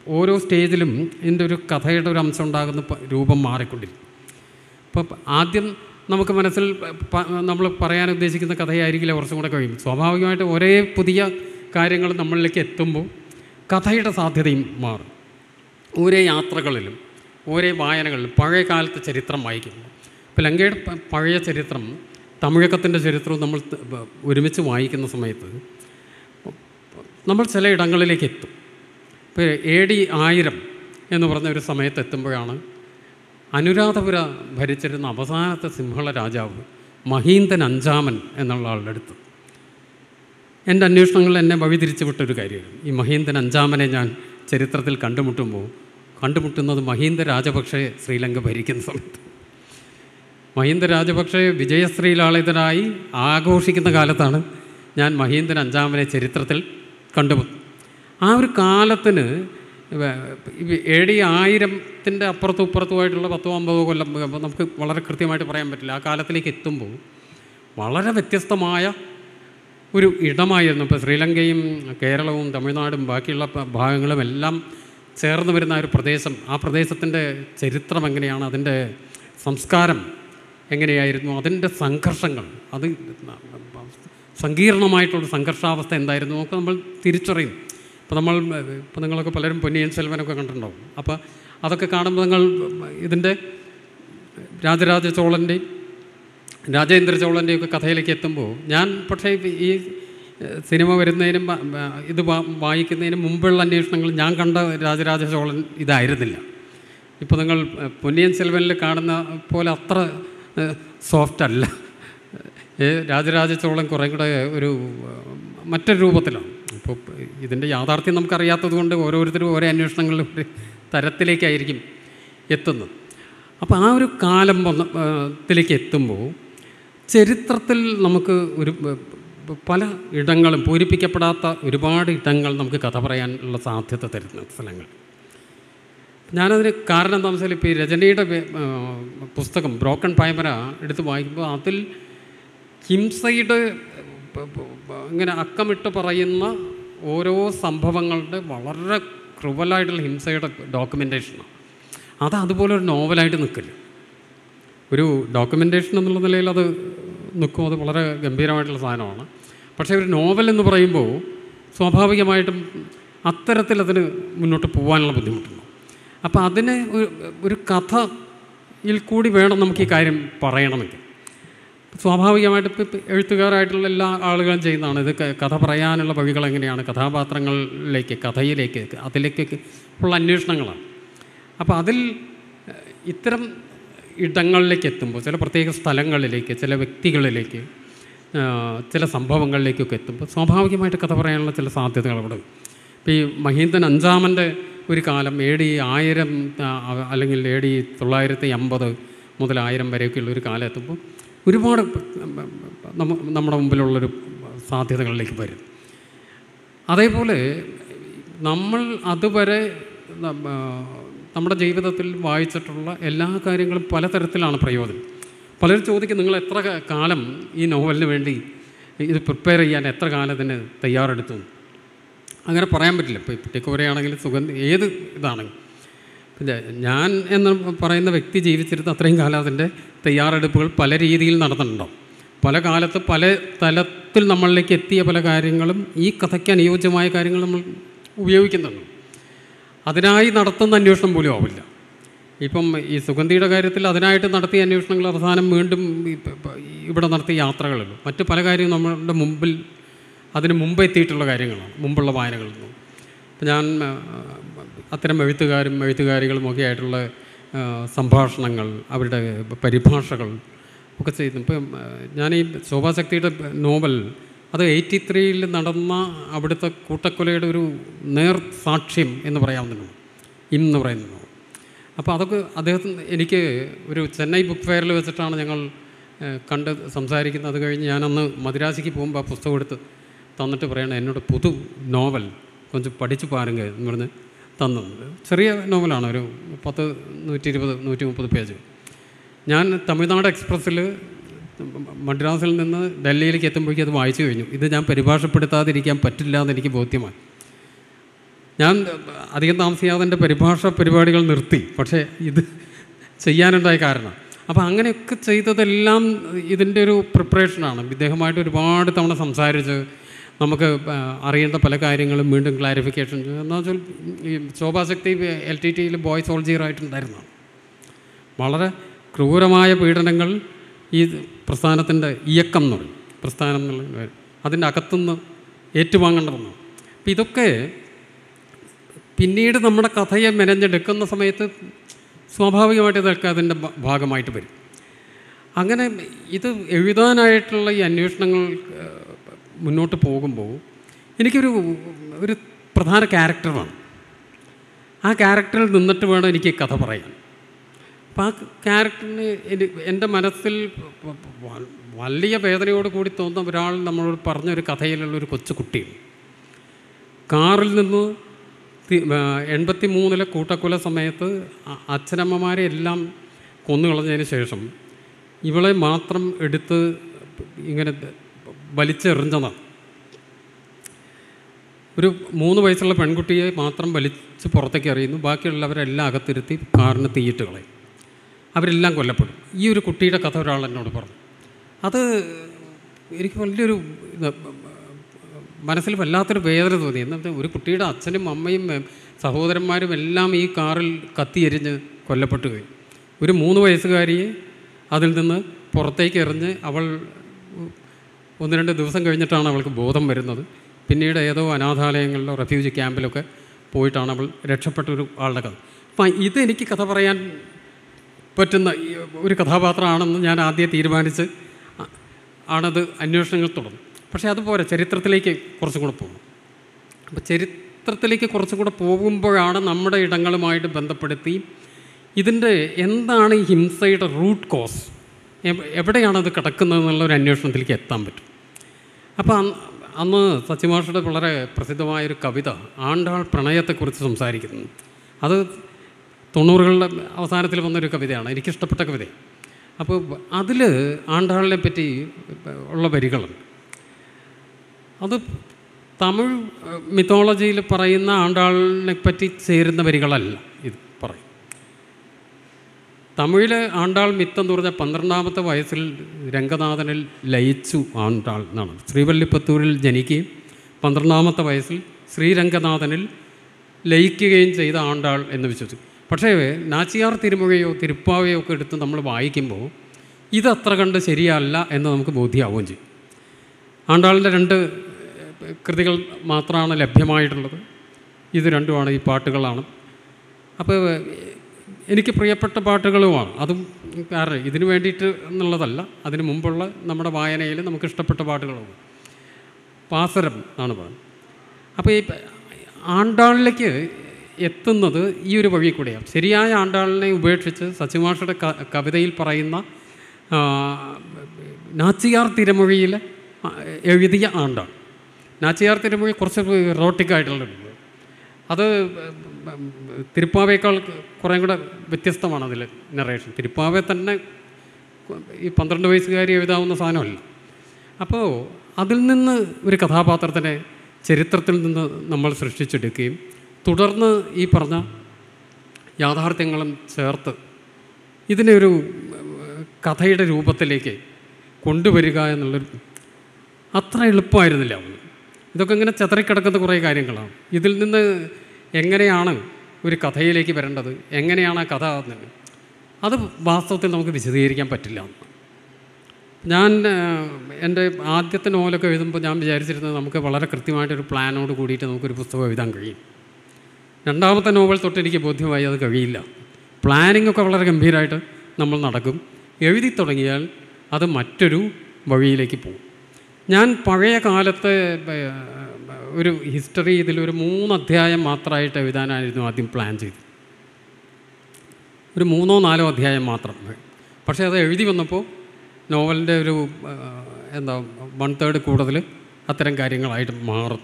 ഓരോ സ്റ്റേജിലും ഇതിന്റെ ഒരു കഥയുടെ ഒരു അംശം ഉണ്ടാകുന്ന രൂപം മാറിക്കൊണ്ടിരിക്കും. ഇപ്പോൾ ആദ്യം നമുക്ക് മനസ്സിൽ നമ്മൾ പറയാൻ ഉദ്ദേശിക്കുന്ന കഥയായിരിക്കില്ല കുറച്ചും കൂടെ കഴിയും. സ്വാഭാവികമായിട്ട് ഒരേ പുതിയ കാര്യങ്ങൾ നമ്മളിലേക്ക് എത്തുമ്പോൾ കഥയുടെ സാധ്യതയും മാറും. ഓരോ യാത്രകളിലും ഓരോ വായനകളിലും പഴയ കാലത്തെ ചരിത്രം വായിക്കുമ്പോൾ. ഇപ്പോൾ ലങ്കയുടെ പഴയ ചരിത്രം തമിഴകത്തിന്റെ ചരിത്രവും നമ്മൾ ഒരുമിച്ച് വായിക്കുന്ന സമയത്ത് നമ്മൾ ചില ഇടങ്ങളിലേക്ക് എത്തും. ഇപ്പോൾ എ ഡി ആയിരം എന്ന് പറഞ്ഞ ഒരു സമയത്ത് എത്തുമ്പോഴാണ് അനുരാധപുര ഭരിച്ചിരുന്ന അവസാനത്തെ സിംഹള രാജാവ് മഹീന്ദൻ അഞ്ചാമൻ എന്നുള്ള ആളുടെ അടുത്ത്. എന്റെ അന്വേഷണങ്ങൾ എന്നെ വഴിതിരിച്ചു വിട്ടൊരു കാര്യമാണ് ഈ മഹീന്ദൻ അഞ്ചാമനെ ഞാൻ ചരിത്രത്തിൽ കണ്ടുമുട്ടുമ്പോൾ കണ്ടുമുട്ടുന്നത് മഹീന്ദ രാജപക്ഷെ ശ്രീലങ്ക ഭരിക്കുന്ന സമയത്ത്. മഹീന്ദ രാജപക്ഷെ വിജയശ്രീലാളിതനായി ആഘോഷിക്കുന്ന കാലത്താണ് ഞാൻ മഹീന്ദൻ അഞ്ചാമനെ ചരിത്രത്തിൽ കണ്ടുമുട്ടുന്നത്. ആ ഒരു കാലത്തിന് എ ഡി ആയിരത്തിന്റെ അപ്പുറത്തും ഇപ്പുറത്തുമായിട്ടുള്ള പത്തോ അമ്പതോ കൊല്ലം നമുക്ക് വളരെ കൃത്യമായിട്ട് പറയാൻ പറ്റില്ല. ആ കാലത്തിലേക്ക് എത്തുമ്പോൾ വളരെ വ്യത്യസ്തമായ ഒരു ഇടമായിരുന്നു. ഇപ്പോൾ ശ്രീലങ്കയും കേരളവും തമിഴ്നാടും ബാക്കിയുള്ള ഭാഗങ്ങളും എല്ലാം ചേർന്ന് വരുന്ന ഒരു പ്രദേശം. ആ പ്രദേശത്തിന്റെ ചരിത്രം എങ്ങനെയാണ്? അതിന്റെ സംസ്കാരം എങ്ങനെയായിരുന്നു? അതിന്റെ സംഘർഷങ്ങൾ. അത് സങ്കീർണമായിട്ടുള്ള സംഘർഷാവസ്ഥ എന്തായിരുന്നു? നമുക്ക് നമ്മൾ തിരിച്ചറിയും. ഇപ്പോൾ നമ്മൾ ഇപ്പോൾ നിങ്ങളൊക്കെ പലരും പൊന്നിയൻ സെൽവനൊക്കെ കണ്ടിട്ടുണ്ടാവും. അപ്പോൾ അതൊക്കെ കാണുമ്പോൾ നിങ്ങൾ ഇതിന്റെ രാജരാജ ചോളന്റെയും രാജേന്ദ്ര ചോളന്റെയും ഒക്കെ കഥയിലേക്ക് എത്തുമ്പോൾ ഞാൻ പക്ഷേ ഈ സിനിമ വരുന്നതിനും ഇത് വായിക്കുന്നതിനും മുമ്പുള്ള അന്വേഷണങ്ങൾ ഞാൻ കണ്ട രാജരാജ ചോളൻ ഇതായിരുന്നില്ല. ഇപ്പോൾ നിങ്ങൾ പൊന്നിയൻ സെൽവനിൽ കാണുന്ന പോലെ അത്ര സോഫ്റ്റ് അല്ല. രാജരാജ ചോളൻ കുറേ കൂടെ ഒരു മറ്റൊരു രൂപത്തിലാണ്. ഇപ്പോൾ ഇതിന്റെ യാഥാർത്ഥ്യം നമുക്കറിയാത്തത് കൊണ്ട് ഓരോരുത്തരും ഓരോ അന്വേഷണങ്ങളിൽ ഒരു തരത്തിലേക്കായിരിക്കും എത്തുന്നത്. അപ്പോൾ ആ ഒരു കാലം വന്ന ത്തിലേക്ക് എത്തുമ്പോൾ ചരിത്രത്തിൽ നമുക്ക് ഒരു പല ഇടങ്ങളും പൂരിപ്പിക്കപ്പെടാത്ത ഒരുപാട് ഇടങ്ങൾ നമുക്ക് കഥ പറയാനുള്ള സാധ്യത തരുന്ന സ്ഥലങ്ങൾ. ഞാനതിന് കാരണം എന്താണെന്ന് വെച്ചാൽ ഇപ്പോൾ ഈ രജനിയുടെ പുസ്തകം ബ്രോക്കൺ പൈമര എടുത്ത് വായിക്കുമ്പോൾ അതിൽ ഹിംസയുടെ ഇങ്ങനെ അക്കമിട്ട് പറയുന്ന ഓരോ സംഭവങ്ങളുടെ വളരെ ക്രൂവലായിട്ടുള്ള ഹിംസയുടെ ഡോക്യുമെന്റേഷനാണ് അത് അതുപോലെ ഒരു നോവലായിട്ട് നിൽക്കില്ല. ഒരു ഡോക്യുമെന്റേഷൻ എന്നുള്ള നിലയിൽ അത് നിൽക്കും അത് വളരെ ഗംഭീരമായിട്ടുള്ള സാധനമാണ്. പക്ഷേ ഒരു നോവൽ എന്ന് പറയുമ്പോൾ സ്വാഭാവികമായിട്ടും അത്തരത്തിൽ അതിന് മുന്നോട്ട് പോകാനുള്ള ബുദ്ധിമുട്ടുണ്ട്. അപ്പോൾ അതിന് ഒരു കഥയിൽ കൂടി വേണം നമുക്ക് ഈ കാര്യം പറയണമെങ്കിൽ. സ്വാഭാവികമായിട്ട് ഇപ്പോൾ എഴുത്തുകാരായിട്ടുള്ള എല്ലാ ആളുകളും ചെയ്യുന്നതാണ്. ഇത് കഥ പറയാനുള്ള വഴികൾ എങ്ങനെയാണ്? കഥാപാത്രങ്ങളിലേക്ക് കഥയിലേക്ക് അതിലേക്ക് ഉള്ള അന്വേഷണങ്ങളാണ്. അപ്പോൾ അതിൽ ഇത്തരം ഇടങ്ങളിലേക്ക് എത്തുമ്പോൾ ചില പ്രത്യേക സ്ഥലങ്ങളിലേക്ക് ചില വ്യക്തികളിലേക്ക് ചില സംഭവങ്ങളിലേക്കൊക്കെ എത്തുമ്പോൾ സ്വാഭാവികമായിട്ട് കഥ പറയാനുള്ള ചില സാധ്യതകൾ അവിടെ ഇപ്പോൾ ഈ മഹീന്ദൻ അഞ്ചാമന്റെ ഒരു കാലം എ ഡി ആയിരം അല്ലെങ്കിൽ എ ഡി തൊള്ളായിരത്തി അമ്പത് മുതൽ ആയിരം വരെയൊക്കെയുള്ള ഒരു കാലം എത്തുമ്പോൾ ഒരുപാട് നമ്മ- നമ്മുടെ മുമ്പിലുള്ളൊരു സാധ്യതകളിലേക്ക് വരും. അതേപോലെ നമ്മൾ അതുവരെ നമ്മുടെ ജീവിതത്തിൽ വായിച്ചിട്ടുള്ള എല്ലാ കാര്യങ്ങളും പലതരത്തിലാണ് പ്രയോജനം. പലരും ചോദിക്കും നിങ്ങൾ എത്ര കാലം ഈ നോവലിന് വേണ്ടി ഇത് പ്രിപ്പയർ ചെയ്യാൻ എത്ര കാലത്തിന് തയ്യാറെടുത്തു? അങ്ങനെ പറയാൻ പറ്റില്ല. ഇപ്പോൾ ടെക്കോരയാണെങ്കിലും സുഗന്ധി ഏത് ഇതാണെങ്കിലും. ഞാൻ എന്ന് പറയുന്ന വ്യക്തി ജീവിച്ചിരുന്ന അത്രയും കാലം അതിന്റെ തയ്യാറെടുപ്പുകൾ പല രീതിയിൽ നടന്നിട്ടുണ്ടോ? പല കാലത്ത് പല തലത്തിൽ നമ്മളിലേക്ക് എത്തിയ പല കാര്യങ്ങളും ഈ കഥയ്ക്ക് അനുയോജ്യമായ കാര്യങ്ങൾ നമ്മൾ ഉപയോഗിക്കുന്നുണ്ട്? അതിനായി നടത്തുന്ന അന്വേഷണം പോലും ആവില്ല. ഇപ്പം ഈ സുഗന്ധിയുടെ കാര്യത്തിൽ അതിനായിട്ട് നടത്തിയ അന്വേഷണങ്ങൾ അവസാനം വീണ്ടും ഇവിടെ നടത്തിയ യാത്രകളുള്ളൂ മറ്റ് പല കാര്യവും നമ്മളുടെ മുമ്പിൽ അതിന് മുമ്പ് എത്തിയിട്ടുള്ള കാര്യങ്ങളാണ് മുമ്പുള്ള വായനകളിൽ നിന്നും. ഞാൻ അത്തരം എഴുത്തുകാരും എഴുത്തുകാരികളും ഒക്കെ ആയിട്ടുള്ള സംഭാഷണങ്ങൾ അവരുടെ പരിഭാഷകൾ ഒക്കെ ചെയ്യുന്നു. ഇപ്പം ഞാൻ ഈ ശോഭാശക്തിയുടെ നോവൽ അത് എയ്റ്റി ത്രീയിൽ നടന്ന അവിടുത്തെ കൂട്ടക്കൊലയുടെ ഒരു നേർ സാക്ഷ്യം എന്ന് പറയാവുന്നതാണ്. ഇന്ന് പറയുന്നു അപ്പോൾ അതൊക്കെ അദ്ദേഹത്തിന് എനിക്ക് ഒരു ചെന്നൈ ബുക്ക് ഫെയറിൽ വെച്ചിട്ടാണ് ഞങ്ങൾ കണ്ട് സംസാരിക്കുന്നത്. അത് കഴിഞ്ഞ് ഞാനന്ന് മദ്രാസിക്ക് പോകുമ്പോൾ ആ പുസ്തകം എടുത്ത് തന്നിട്ട് പറയണം എന്നോട് പുതു നോവൽ കൊഞ്ച് പഠിച്ചു പാരുങ്ക എന്ന് പറഞ്ഞ് തന്നത്. ചെറിയ നോവലാണ് ഒരു പത്ത് നൂറ്റി ഇരുപത് നൂറ്റി മുപ്പത് പേജ്. ഞാൻ തമിഴ്നാട് എക്സ്പ്രസ്സിൽ മദ്രാസിൽ നിന്ന് ഡൽഹിയിലേക്ക് എത്തുമ്പോഴേക്കും അത് വായിച്ചു കഴിഞ്ഞു. ഇത് ഞാൻ പരിഭാഷപ്പെടുത്താതിരിക്കാൻ പറ്റില്ല എന്ന് എനിക്ക് ബോധ്യമായി. ഞാൻ അധികം താമസിയാതെ എന്റെ പരിഭാഷ പരിപാടികൾ നിർത്തി പക്ഷേ ഇത് ചെയ്യാനുണ്ടായ കാരണം. അപ്പോൾ അങ്ങനെയൊക്കെ ചെയ്തതെല്ലാം ഇതിന്റെ ഒരു പ്രിപ്പറേഷനാണ് ഇദ്ദേഹമായിട്ട് ഒരുപാട് തവണ സംസാരിച്ച് നമുക്ക് അറിയേണ്ട പല കാര്യങ്ങളും വീണ്ടും ക്ലാരിഫിക്കേഷൻ എന്ന് വെച്ചാൽ ഈ ശോഭാശക്തി എൽ ടി ടിയിൽ ബോയ് സോൾജിയറായിട്ടുണ്ടായിരുന്നു വളരെ ക്രൂരമായ പീഡനങ്ങൾ ഈ പ്രസ്ഥാനത്തിന്റെ ഇയക്കം എന്ന് പറയും. പ്രസ്ഥാനം എന്നുള്ള അതിന്റെ അകത്തുനിന്ന് ഏറ്റുവാങ്ങേണ്ടതെന്ന്. അപ്പം ഇതൊക്കെ പിന്നീട് നമ്മുടെ കഥയെ മെനഞ്ഞെടുക്കുന്ന സമയത്ത് സ്വാഭാവികമായിട്ട് ഇതൊക്കെ അതിന്റെ ഭാഗമായിട്ട് വരും. അങ്ങനെ ഇത് എഴുതാനായിട്ടുള്ള ഈ അന്വേഷണങ്ങൾ മുന്നോട്ട് പോകുമ്പോൾ എനിക്കൊരു ഒരു പ്രധാന ക്യാരക്ടറാണ് ആ ക്യാരക്ടറിൽ നിന്നിട്ട് വേണം എനിക്ക് കഥ പറയാൻ. അപ്പോൾ ആ ക്യാരക്ടറിന് എന്റെ മനസ്സിൽ വലിയ വേദനയോട് കൂടി തോന്നുന്ന ഒരാൾ നമ്മളോട് പറഞ്ഞൊരു കഥയിലുള്ള ഒരു കൊച്ചു കുട്ടിയാണ് കാറിൽ നിന്ന് എൺപത്തി മൂന്നിലെ കൂട്ടക്കൊല സമയത്ത് അച്ഛനമ്മമാരെ എല്ലാം കൊന്നു കൊന്നുകളഞ്ഞതിന് ശേഷം ഇവളെ മാത്രം എടുത്ത് ഇങ്ങനെ വലിച്ചെറിഞ്ഞതാണ്. ഒരു മൂന്ന് വയസ്സുള്ള പെൺകുട്ടിയെ മാത്രം വലിച്ച് പുറത്തേക്ക് എറിയുന്നു. ബാക്കിയുള്ളവരെല്ലാം അകത്തിരുത്തി കാറിന് തീയിട്ട് കളയും. അവരെല്ലാം കൊല്ലപ്പെടും. ഈ ഒരു കുട്ടിയുടെ കഥ ഒരാൾ എന്നോട് പറഞ്ഞു. അത് എനിക്ക് വലിയൊരു മനസ്സിൽ വല്ലാത്തൊരു വേദന തോന്നി. എന്നിട്ട് ഒരു കുട്ടിയുടെ അച്ഛനും അമ്മയും സഹോദരന്മാരും എല്ലാം ഈ കാറിൽ കത്തിയെരിഞ്ഞ് കൊല്ലപ്പെട്ടു പോയി. ഒരു മൂന്ന് വയസ്സുകാരിയെ അതിൽ നിന്ന് പുറത്തേക്ക് എറിഞ്ഞ് അവൾ ഒന്ന് രണ്ട് ദിവസം കഴിഞ്ഞിട്ടാണ് അവൾക്ക് ബോധം വരുന്നത്. പിന്നീട് ഏതോ അനാഥാലയങ്ങളിലോ റെഫ്യൂജി ക്യാമ്പിലൊക്കെ പോയിട്ടാണ് അവൾ രക്ഷപ്പെട്ട ഒരു ആളുടെ കഥ. അപ്പം ഇതെനിക്ക് കഥ പറയാൻ പറ്റുന്ന ഒരു കഥാപാത്രമാണെന്ന് ഞാൻ ആദ്യം തീരുമാനിച്ച് ആണത് അന്വേഷണങ്ങൾ തുടർന്നു. പക്ഷേ അതുപോലെ ചരിത്രത്തിലേക്ക് കുറച്ചും കൂടെ പോകും. അപ്പോൾ ചരിത്രത്തിലേക്ക് കുറച്ചും കൂടെ പോകുമ്പോഴാണ് നമ്മുടെ ഇടങ്ങളുമായിട്ട് ബന്ധപ്പെടുത്തി ഇതിന്റെ എന്താണ് ഈ ഹിംസയുടെ റൂട്ട് കോസ് എവിടെയാണ് അത് കിടക്കുന്നത് എന്നുള്ള ഒരു അന്വേഷണത്തിലേക്ക് എത്താൻ പറ്റും. അപ്പോൾ അന്ന് സച്ചിമാഷയുടെ വളരെ പ്രസിദ്ധമായൊരു കവിത ആണ്ടാൾ പ്രണയത്തെക്കുറിച്ച് സംസാരിക്കുന്നു. അത് തൊണ്ണൂറുകളുടെ അവസാനത്തിൽ വന്നൊരു കവിതയാണ് എനിക്കിഷ്ടപ്പെട്ട കവിത. അപ്പോൾ അതിൽ ആണ്ടാളിനെ പറ്റി ഉള്ള വരികളുണ്ട് അത് തമിഴ് മിത്തോളജിയിൽ പറയുന്ന ആണ്ടാളിനെ പറ്റി ചേരുന്ന വരികളല്ല ഇത് പറയും. തമിഴിലെ ആണ്ടാൾ മിത്തം എന്ന് പറഞ്ഞാൽ പന്ത്രണ്ടാമത്തെ വയസ്സിൽ രംഗനാഥനിൽ ലയിച്ചു ആണ്ടാൾ എന്നാണ്. ശ്രീവല്ലിപ്പത്തൂരിൽ ജനിക്കുകയും പന്ത്രണ്ടാമത്തെ വയസ്സിൽ ശ്രീരംഗനാഥനിൽ ലയിക്കുകയും ചെയ്ത ആണ്ടാൾ എന്ന് വിശ്വസിച്ചു. പക്ഷേ നാച്ചിയാർ തിരുമുഴയോ തിരുപ്പാവയോ ഒക്കെ എടുത്ത് നമ്മൾ വായിക്കുമ്പോൾ ഇതത്ര കണ്ട് ശരിയല്ല എന്ന് നമുക്ക് ബോധ്യമാവുകയും ചെയ്യും. ആണ്ടാളിന്റെ രണ്ട് കൃതികൾ മാത്രമാണ് ലഭ്യമായിട്ടുള്ളത്. ഇത് രണ്ടുമാണ് ഈ പാട്ടുകളാണ്. അപ്പോൾ എനിക്ക് പ്രിയപ്പെട്ട പാട്ടുകളുമാണ്. അതും കാരണം ഇതിനു വേണ്ടിയിട്ട് എന്നുള്ളതല്ല. അതിനു മുമ്പുള്ള നമ്മുടെ വായനയിൽ നമുക്ക് ഇഷ്ടപ്പെട്ട പാട്ടുകളുമാണ്. പാസരം ആണ് പറയുന്നത്. അപ്പോൾ ഈ ആണ്ടാളിലേക്ക് എത്തുന്നത് ഈ ഒരു വഴി കൂടെയാണ്. ശരിയായ ആണ്ടാളിനെ ഉപേക്ഷിച്ച് സച്ചിമാഷയുടെ കവിതയിൽ പറയുന്ന നാച്ചിയാർ തിരമൊഴിയിൽ എഴുതിയ ആണ്ടാണ് നാച്ചിയാർ തിരമൊഴി കുറച്ച് റോട്ടിക്കായിട്ടുള്ള അത് തിരുപ്പാവേക്കാൾ കുറേ കൂടെ വ്യത്യസ്തമാണ് അതിൽ നറേഷൻ തിരുപ്പാവെ തന്നെ ഈ പന്ത്രണ്ട് വയസ്സുകാരി എഴുതാവുന്ന സാധനമല്ല. അപ്പോൾ അതിൽ നിന്ന് ഒരു കഥാപാത്രത്തിനെ ചരിത്രത്തിൽ നിന്ന് നമ്മൾ സൃഷ്ടിച്ചെടുക്കുകയും തുടർന്ന് ഈ പറഞ്ഞ യാഥാർത്ഥ്യങ്ങളും ചേർത്ത് ഇതിനെ ഒരു കഥയുടെ രൂപത്തിലേക്ക് കൊണ്ടുവരിക എന്നുള്ളൊരു അത്ര എളുപ്പമായിരുന്നില്ല. ഇതൊക്കെ ഇങ്ങനെ ചെതറിക്കിടക്കുന്ന കുറേ കാര്യങ്ങളാണ്. ഇതിൽ നിന്ന് എങ്ങനെയാണ് ഒരു കഥയിലേക്ക് വരേണ്ടത്? എങ്ങനെയാണ് ആ കഥ അത് വാസ്തവത്തിൽ നമുക്ക് വിശദീകരിക്കാൻ പറ്റില്ല. ഞാൻ എന്റെ ആദ്യത്തെ നോവലൊക്കെ എഴുതുമ്പോൾ ഞാൻ വിചാരിച്ചിരുന്നത് നമുക്ക് വളരെ കൃത്യമായിട്ടൊരു പ്ലാനോട് കൂടിയിട്ട് നമുക്കൊരു പുസ്തകം എഴുതാൻ കഴിയും. രണ്ടാമത്തെ നോവൽ തൊട്ട് എനിക്ക് ബോധ്യമായി അത് കഴിയില്ല. പ്ലാനിംഗ് ഒക്കെ വളരെ ഗംഭീരമായിട്ട് നമ്മൾ നടക്കും. എഴുതി തുടങ്ങിയാൽ അത് മറ്റൊരു വഴിയിലേക്ക് പോകും. ഞാൻ പഴയ കാലത്തെ ഒരു ഹിസ്റ്ററി ഇതിലൊരു മൂന്ന് അധ്യായം മാത്രമായിട്ട് എഴുതാനായിരുന്നു ആദ്യം പ്ലാൻ ചെയ്തത്. ഒരു മൂന്നോ നാലോ അധ്യായം മാത്രം. പക്ഷേ അത് എഴുതി വന്നപ്പോൾ നോവലിന്റെ ഒരു എന്താ വൺ തേർഡ് കൂടുതൽ അത്തരം കാര്യങ്ങളായിട്ട് മാറും.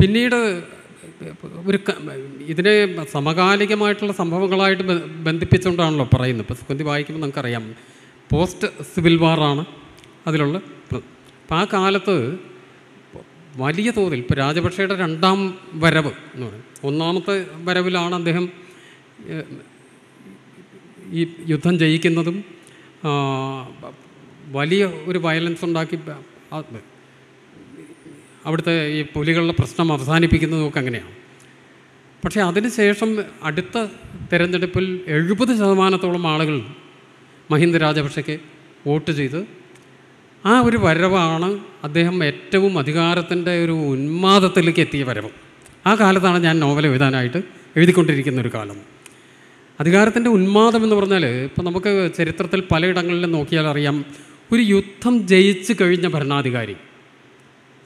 പിന്നീട് ഒരു ഇതിനെ സമകാലികമായിട്ടുള്ള സംഭവങ്ങളായിട്ട് ബന്ധിപ്പിച്ചുകൊണ്ടാണല്ലോ പറയുന്നത്. ഇപ്പോൾ സുഗന്ധി വായിക്കുമ്പോൾ നമുക്കറിയാം. പോസ്റ്റ് സിവിൽ വാറാണ് അതിലുള്ള അപ്പം ആ കാലത്ത് വലിയ തോതിൽ ഇപ്പോൾ രാജപക്ഷയുടെ രണ്ടാം വരവ് എന്ന് പറയും. ഒന്നാമത്തെ വരവിലാണ് അദ്ദേഹം ഈ യുദ്ധം ജയിക്കുന്നതും വലിയ ഒരു വയലൻസ് ഉണ്ടാക്കി അവിടുത്തെ ഈ പുലികളുടെ പ്രശ്നം അവസാനിപ്പിക്കുന്നതും ഒക്കെ അങ്ങനെയാണ്. പക്ഷേ അതിനുശേഷം അടുത്ത തെരഞ്ഞെടുപ്പിൽ എഴുപത് ശതമാനത്തോളം ആളുകൾ മഹിന്ദ രാജപക്ഷയ്ക്ക് വോട്ട് ചെയ്ത് ആ ഒരു വരവാണ് അദ്ദേഹം ഏറ്റവും അധികാരത്തിന്റെ ഒരു ഉന്മാദത്തിലേക്ക് എത്തിയ വരവ്. ആ കാലത്താണ് ഞാൻ നോവൽ എഴുതാനായിട്ട് എഴുതിക്കൊണ്ടിരിക്കുന്ന ഒരു കാലം. അധികാരത്തിന്റെ ഉന്മാദം എന്ന് പറഞ്ഞാൽ ഇപ്പം നമുക്ക് ചരിത്രത്തിൽ പലയിടങ്ങളിലും നോക്കിയാൽ അറിയാം ഒരു യുദ്ധം ജയിച്ച് കഴിഞ്ഞ ഭരണാധികാരി.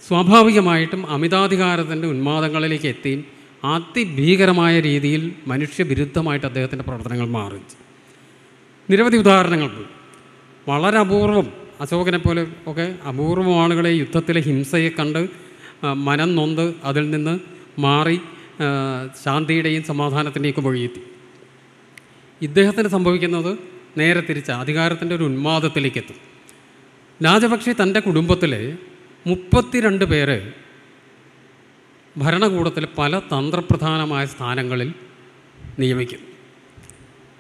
സ്വാഭാവികമായിട്ടും അമിതാധികാരത്തിന്റെ ഉന്മാദങ്ങളിലേക്ക് എത്തി അതിഭീകരമായ രീതിയിൽ മനുഷ്യവിരുദ്ധമായിട്ട് അദ്ദേഹത്തിന്റെ പ്രവർത്തനങ്ങൾ മാറി. നിരവധി ഉദാഹരണങ്ങളുണ്ട് വളരെ അപൂർവം അശോകനെ പോലെ ഒക്കെ അപൂർവം ആളുകളെ യുദ്ധത്തിലെ ഹിംസയെ കണ്ട് മനം നൊന്ത് അതിൽ നിന്ന് മാറി ശാന്തിയുടെയും സമാധാനത്തിന്റെയൊക്കെ വഴിയെത്തി. ഇദ്ദേഹത്തിന് സംഭവിക്കുന്നത് നേരെ തിരിച്ച അധികാരത്തിന്റെ ഒരു ഉന്മാദത്തിലേക്ക് എത്തും രാജപക്ഷെ തന്റെ കുടുംബത്തിലെ മുപ്പത്തിരണ്ട് പേര് ഭരണകൂടത്തിൽ പല തന്ത്രപ്രധാനമായ സ്ഥാനങ്ങളിൽ നിയമിക്കും.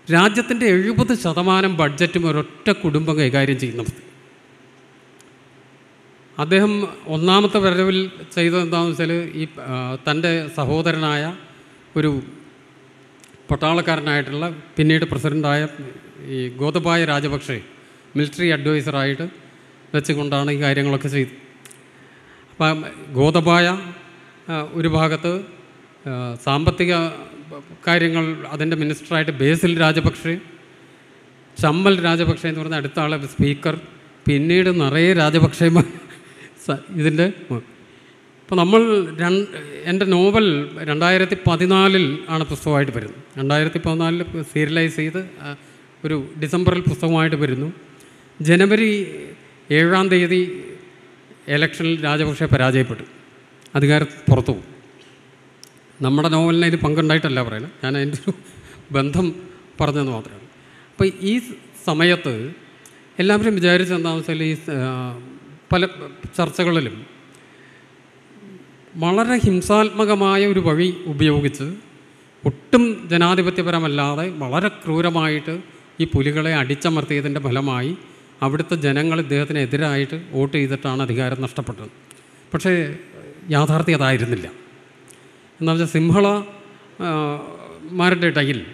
രാജ്യത്തിന്റെ എഴുപത് ശതമാനം ബഡ്ജറ്റും ഒരൊറ്റ കുടുംബം കൈകാര്യം ചെയ്യുന്നത് അദ്ദേഹം ഒന്നാമത്തെ വരവിൽ ചെയ്തത് എന്താണെന്ന് വെച്ചാൽ ഈ തന്റെ സഹോദരനായ ഒരു പട്ടാളക്കാരനായിട്ടുള്ള പിന്നീട് പ്രസിഡന്റായ ഈ ഗോതബായ രാജപക്ഷെ മിലിറ്ററി അഡ്വൈസറായിട്ട് വെച്ചുകൊണ്ടാണ് ഈ കാര്യങ്ങളൊക്കെ ചെയ്തത് അപ്പം ഗോതബായ ഒരു ഭാഗത്ത് സാമ്പത്തിക കാര്യങ്ങൾ അതിന്റെ മിനിസ്റ്ററായിട്ട് ബേസിൽ രാജപക്ഷെ ചമ്മൽ രാജപക്ഷെ എന്ന് പറഞ്ഞ അടുത്ത ആളെ സ്പീക്കർ പിന്നീട് നിറയെ രാജപക്ഷേമാർ ഇതിന്റെ ഇപ്പോൾ നമ്മൾ രണ്ട് എന്റെ നോവൽ രണ്ടായിരത്തി പതിനാലിൽ ആണ് പുസ്തകമായിട്ട് വരുന്നത്. രണ്ടായിരത്തി പതിനാലിൽ സീരിയലൈസ് ചെയ്ത് ഒരു ഡിസംബറിൽ പുസ്തകമായിട്ട് വരുന്നു. ജനുവരി ഏഴാം തീയതി ഇലക്ഷനിൽ രാജപക്ഷെ പരാജയപ്പെട്ടു. അധികാരത്തിൽ പുറത്തു പോകും നമ്മുടെ നോവലിന് ഇത് പങ്കുണ്ടായിട്ടല്ല പറയുന്നത്. ഞാൻ അതിന്റെ ഒരു ബന്ധം പറഞ്ഞെന്ന് മാത്രമാണ് അപ്പോൾ ഈ സമയത്ത് എല്ലാവരും വിചാരിച്ചെന്താണെന്ന് വെച്ചാൽ ഈ പല ചർച്ചകളിലും വളരെ ഹിംസാത്മകമായ ഒരു വഴി ഉപയോഗിച്ച് ഒട്ടും ജനാധിപത്യപരമല്ലാതെ വളരെ ക്രൂരമായിട്ട് ഈ പുലികളെ അടിച്ചമർത്തിയതിന്റെ ഫലമായി അവിടുത്തെ ജനങ്ങൾ ഇദ്ദേഹത്തിനെതിരായിട്ട് വോട്ട് ചെയ്തിട്ടാണ് അധികാരം നഷ്ടപ്പെട്ടത്. പക്ഷേ യാഥാർത്ഥ്യം അതായിരുന്നില്ല. എന്താ വെച്ചാൽ സിംഹള ആ, മാരുടെ ഇടയിൽ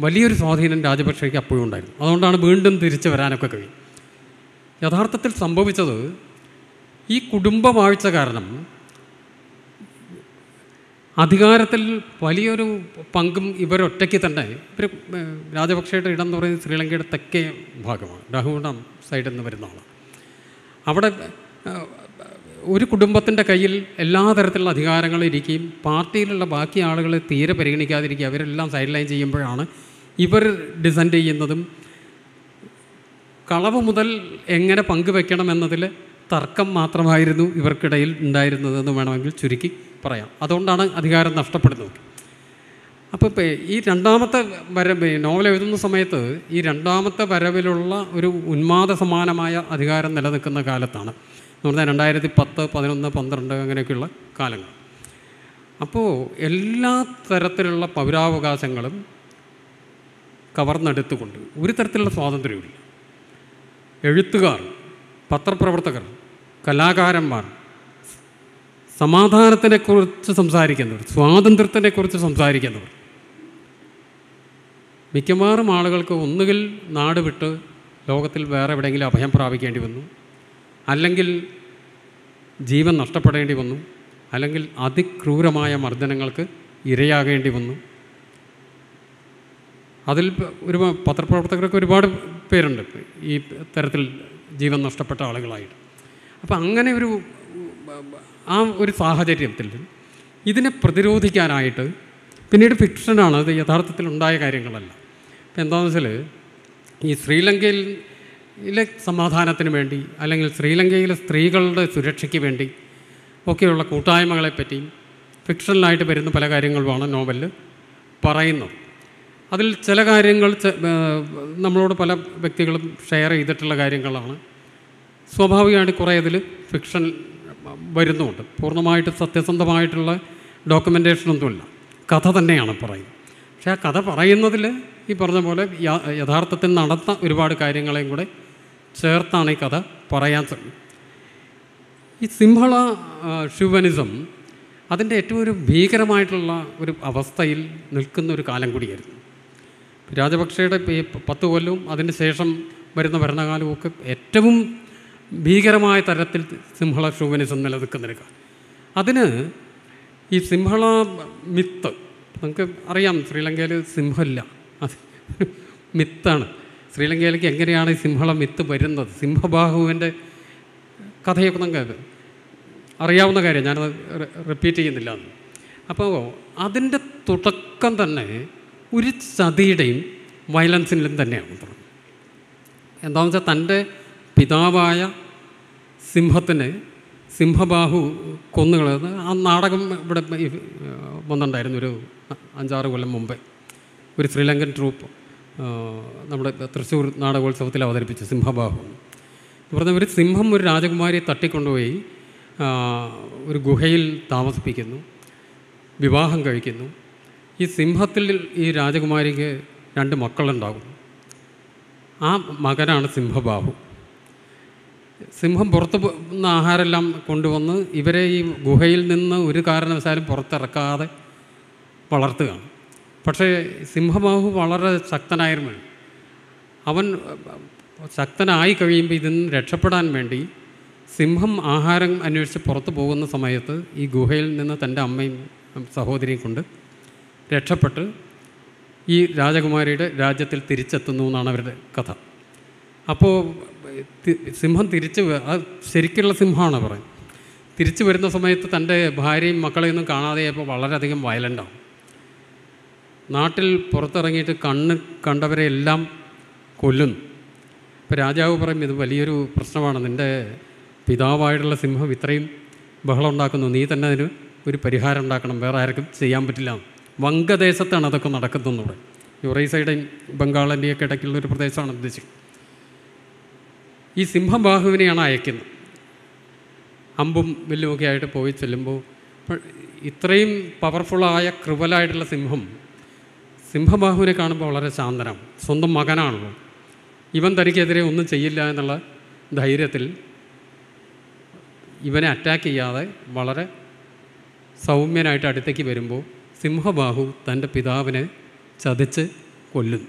വലിയൊരു സ്വാധീനം രാജപക്ഷയ്ക്ക് അപ്പോഴും ഉണ്ടായിരുന്നു. അതുകൊണ്ടാണ് വീണ്ടും തിരിച്ചു വരാനൊക്കെ കഴിയും യഥാർത്ഥത്തിൽ സംഭവിച്ചത് ഈ കുടുംബവാഴ്ച കാരണം അധികാരത്തിൽ വലിയൊരു പങ്കും ഇവരൊറ്റയ്ക്ക് തന്നെ ഇവർ രാജപക്ഷയുടെ ഇടം എന്ന് പറയുന്നത് ശ്രീലങ്കയുടെ തെക്കേ ഭാഗമാണ് ഡഹുണ്ടം സൈഡിൽ നിന്ന് വരുന്ന ആളാണ്. അവിടെ ഒരു കുടുംബത്തിന്റെ കയ്യിൽ എല്ലാ തരത്തിലുള്ള അധികാരങ്ങളും ഇരിക്കുകയും പാർട്ടിയിലുള്ള ബാക്കി ആളുകളെ തീരെ പരിഗണിക്കാതിരിക്കുക അവരെല്ലാം സൈഡ് ലൈൻ ചെയ്യുമ്പോഴാണ് ഇവർ ഡിസെൻഡ് ചെയ്യുന്നതും കളവ് മുതൽ എങ്ങനെ പങ്കുവെക്കണം എന്നതിൽ തർക്കം മാത്രമായിരുന്നു ഇവർക്കിടയിൽ ഉണ്ടായിരുന്നതെന്ന് വേണമെങ്കിൽ ചുരുക്കി പറയാം. അതുകൊണ്ടാണ് അധികാരം നഷ്ടപ്പെടുന്നത്. അപ്പോൾ ഈ രണ്ടാമത്തെ വരവ് നോവൽ എഴുതുന്ന സമയത്ത് ഈ രണ്ടാമത്തെ വരവിലുള്ള ഒരു ഉന്മാദ സമാനമായ അധികാരം നിലനിൽക്കുന്ന കാലത്താണ്. എന്ന് പറഞ്ഞാൽ രണ്ടായിരത്തി പത്ത് പതിനൊന്ന് പന്ത്രണ്ട് അങ്ങനെയൊക്കെയുള്ള കാലങ്ങൾ. അപ്പോൾ എല്ലാ തരത്തിലുള്ള പൗരാവകാശങ്ങളും കവർന്നെടുത്തുകൊണ്ട് ഒരു തരത്തിലുള്ള സ്വാതന്ത്ര്യമില്ല എഴുത്തുകാർ പത്രപ്രവർത്തകർ കലാകാരന്മാർ സമാധാനത്തിനെക്കുറിച്ച് സംസാരിക്കുന്നവർ സ്വാതന്ത്ര്യത്തിനെക്കുറിച്ച് സംസാരിക്കുന്നവർ. മിക്കവാറും ആളുകൾക്ക് ഒന്നുകിൽ നാട് വിട്ട് ലോകത്തിൽ വേറെ എവിടെയെങ്കിലും അഭയം പ്രാപിക്കേണ്ടി വന്നു അല്ലെങ്കിൽ ജീവൻ നഷ്ടപ്പെടേണ്ടി വന്നു അല്ലെങ്കിൽ അതിക്രൂരമായ മർദ്ദനങ്ങൾക്ക് ഇരയാകേണ്ടി വന്നു. അതിൽ ഒരു പത്രപ്രവർത്തകരൊക്കെ ഒരുപാട് പേരുണ്ട്. ഈ തരത്തിൽ ജീവൻ നഷ്ടപ്പെട്ട ആളുകളായിട്ട്. അപ്പം അങ്ങനെ ഒരു ആ ഒരു സാഹചര്യത്തിൽ ഇതിനെ പ്രതിരോധിക്കാനായിട്ട് പിന്നീട് ഫിക്ഷനാണ് അത് യഥാർത്ഥത്തിൽ ഉണ്ടായ കാര്യങ്ങളല്ല. അപ്പം എന്താണെന്ന് വെച്ചാൽ ഈ ശ്രീലങ്കയിലെ സമാധാനത്തിന് വേണ്ടി അല്ലെങ്കിൽ ശ്രീലങ്കയിലെ സ്ത്രീകളുടെ സുരക്ഷയ്ക്ക് വേണ്ടി ഒക്കെയുള്ള കൂട്ടായ്മകളെപ്പറ്റിയും ഫിക്ഷനിലായിട്ട് വരുന്ന പല കാര്യങ്ങളുമാണ് നോവലിൽ പറയുന്നത്. അതിൽ ചില കാര്യങ്ങൾ നമ്മളോട് പല വ്യക്തികളും ഷെയർ ചെയ്തിട്ടുള്ള കാര്യങ്ങളാണ്. സ്വാഭാവികമായിട്ട് കുറേ അതിൽ ഫിക്ഷൻ വരുന്നുമുണ്ട് പൂർണമായിട്ട് സത്യസന്ധമായിട്ടുള്ള ഡോക്യുമെന്റേഷനൊന്നുമില്ല കഥ തന്നെയാണ് പറയുന്നത്. പക്ഷേ ആ കഥ പറയുന്നതിൽ ഈ പറഞ്ഞ പോലെ യഥാർത്ഥത്തിൽ നടന്ന ഒരുപാട് കാര്യങ്ങളെയും കൂടെ ചേർത്താണ് ഈ കഥ പറയാൻ ഈ സിംഹള ഷുവനിസം അതിന്റെ ഏറ്റവും ഒരു ഭീകരമായിട്ടുള്ള ഒരു അവസ്ഥയിൽ നിൽക്കുന്ന ഒരു കാലം കൂടിയായിരുന്നു. രാജപക്ഷയുടെ ഈ പത്ത് കൊല്ലവും അതിന് ശേഷം വരുന്ന ഭരണകാലവും ഒക്കെ ഏറ്റവും ഭീകരമായ തരത്തിൽ സിംഹള ഷൂവനിസം നിലനിൽക്കുന്നൊരു അതിന് ഈ സിംഹള മിത്ത് നമുക്ക് അറിയാം ശ്രീലങ്കയിൽ സിംഹമില്ല. അത് മിത്താണ്. ശ്രീലങ്കയിലേക്ക് എങ്ങനെയാണ് ഈ സിംഹള മിത്ത് വരുന്നത്? സിംഹബാഹുവിന്റെ കഥയൊക്കെ നമുക്ക് അറിയാവുന്ന കാര്യം. ഞാനത് റിപ്പീറ്റ് ചെയ്യുന്നില്ല. അപ്പോൾ അതിന്റെ തുടക്കം തന്നെ ഒരു ചതിയുടെയും വയലൻസിലും തന്നെയാണ് പറഞ്ഞത് എന്താണെന്ന് വെച്ചാൽ തന്റെ പിതാവായ സിംഹത്തിന് സിംഹബാഹു കൊന്നുകളത് ആ നാടകം ഇവിടെ വന്നിട്ടുണ്ടായിരുന്നു ഒരു അഞ്ചാറ് കൊല്ലം മുമ്പേ. ഒരു ശ്രീലങ്കൻ ട്രൂപ്പ് നമ്മുടെ തൃശ്ശൂർ നാടകോത്സവത്തിൽ അവതരിപ്പിച്ചു സിംഹബാഹു. എന്ന് പറഞ്ഞാൽ ഒരു സിംഹം ഒരു രാജകുമാരിയെ തട്ടിക്കൊണ്ടുപോയി ഒരു ഗുഹയിൽ താമസിപ്പിക്കുന്നു വിവാഹം കഴിക്കുന്നു. ഈ സിംഹത്തിൽ ഈ രാജകുമാരിക്ക് രണ്ട് മക്കളുണ്ടാകും. ആ മകനാണ് സിംഹബാഹു. സിംഹം പുറത്ത് നിന്ന് ആഹാരമെല്ലാം കൊണ്ടുവന്ന് ഇവരെ ഈ ഗുഹയിൽ നിന്ന് ഒരു കാരണവശാലും പുറത്തിറക്കാതെ വളർത്തുകയാണ്. പക്ഷേ സിംഹബാഹു വളരെ ശക്തനായിരുന്നു. അവൻ ശക്തനായി കഴിയുമ്പോൾ ഇതിൽ നിന്ന് രക്ഷപ്പെടാൻ വേണ്ടി സിംഹം ആഹാരം അന്വേഷിച്ച് പുറത്തു പോകുന്ന സമയത്ത് ഈ ഗുഹയിൽ നിന്ന് തന്റെ അമ്മയും സഹോദരിയും കൊണ്ട് രക്ഷപ്പെട്ട് ഈ രാജകുമാരിയുടെ രാജ്യത്തിൽ തിരിച്ചെത്തുന്നു എന്നാണ് അവരുടെ കഥ. അപ്പോൾ സിംഹം തിരിച്ച് ശരിക്കുള്ള സിംഹമാണ് പറയുന്നത് തിരിച്ചു വരുന്ന സമയത്ത് തന്റെ ഭാര്യയും മക്കളെയൊന്നും കാണാതെയപ്പോൾ വളരെയധികം വയലന്റാവും നാട്ടിൽ പുറത്തിറങ്ങിയിട്ട് കണ്ണ് കണ്ടവരെ എല്ലാം കൊല്ലുന്നു ഇപ്പോൾ രാജാവ് പറയും ഇത് വലിയൊരു പ്രശ്നമാണ്. നിന്റെ പിതാവായിട്ടുള്ള സിംഹം ഇത്രയും ബഹളം ഉണ്ടാക്കുന്നു. നീ തന്നെ അതിന് ഒരു പരിഹാരം ഉണ്ടാക്കണം. വേറെ ആർക്കും ചെയ്യാൻ പറ്റില്ല. വങ്കദേശത്താണ് അതൊക്കെ നടക്കുന്നതെന്നൂടെ യുറൈസയുടെയും ബംഗാളിന്റെയൊക്കെ ഇടയ്ക്കുള്ള ഒരു പ്രദേശമാണ് ഉദ്ദേശിക്കുന്നത്. ഈ സിംഹബാഹുവിനെയാണ് അയക്കുന്നത്. അമ്പും വില്ലുമൊക്കെ ആയിട്ട് പോയി ചെല്ലുമ്പോൾ ഇത്രയും പവർഫുള്ളായ ക്രിവലായിട്ടുള്ള സിംഹം സിംഹബാഹുവിനെ കാണുമ്പോൾ വളരെ ശാന്തനാണ്. സ്വന്തം മകനാണല്ലോ. ഇവൻ തനിക്കെതിരെ ഒന്നും ചെയ്യില്ല എന്നുള്ള ധൈര്യത്തിൽ ഇവനെ അറ്റാക്ക് ചെയ്യാതെ വളരെ സൗമ്യനായിട്ട് അടുത്തേക്ക് വരുമ്പോൾ സിംഹബാഹു തന്റെ പിതാവിനെ ചതിച്ച് കൊല്ലുന്നു.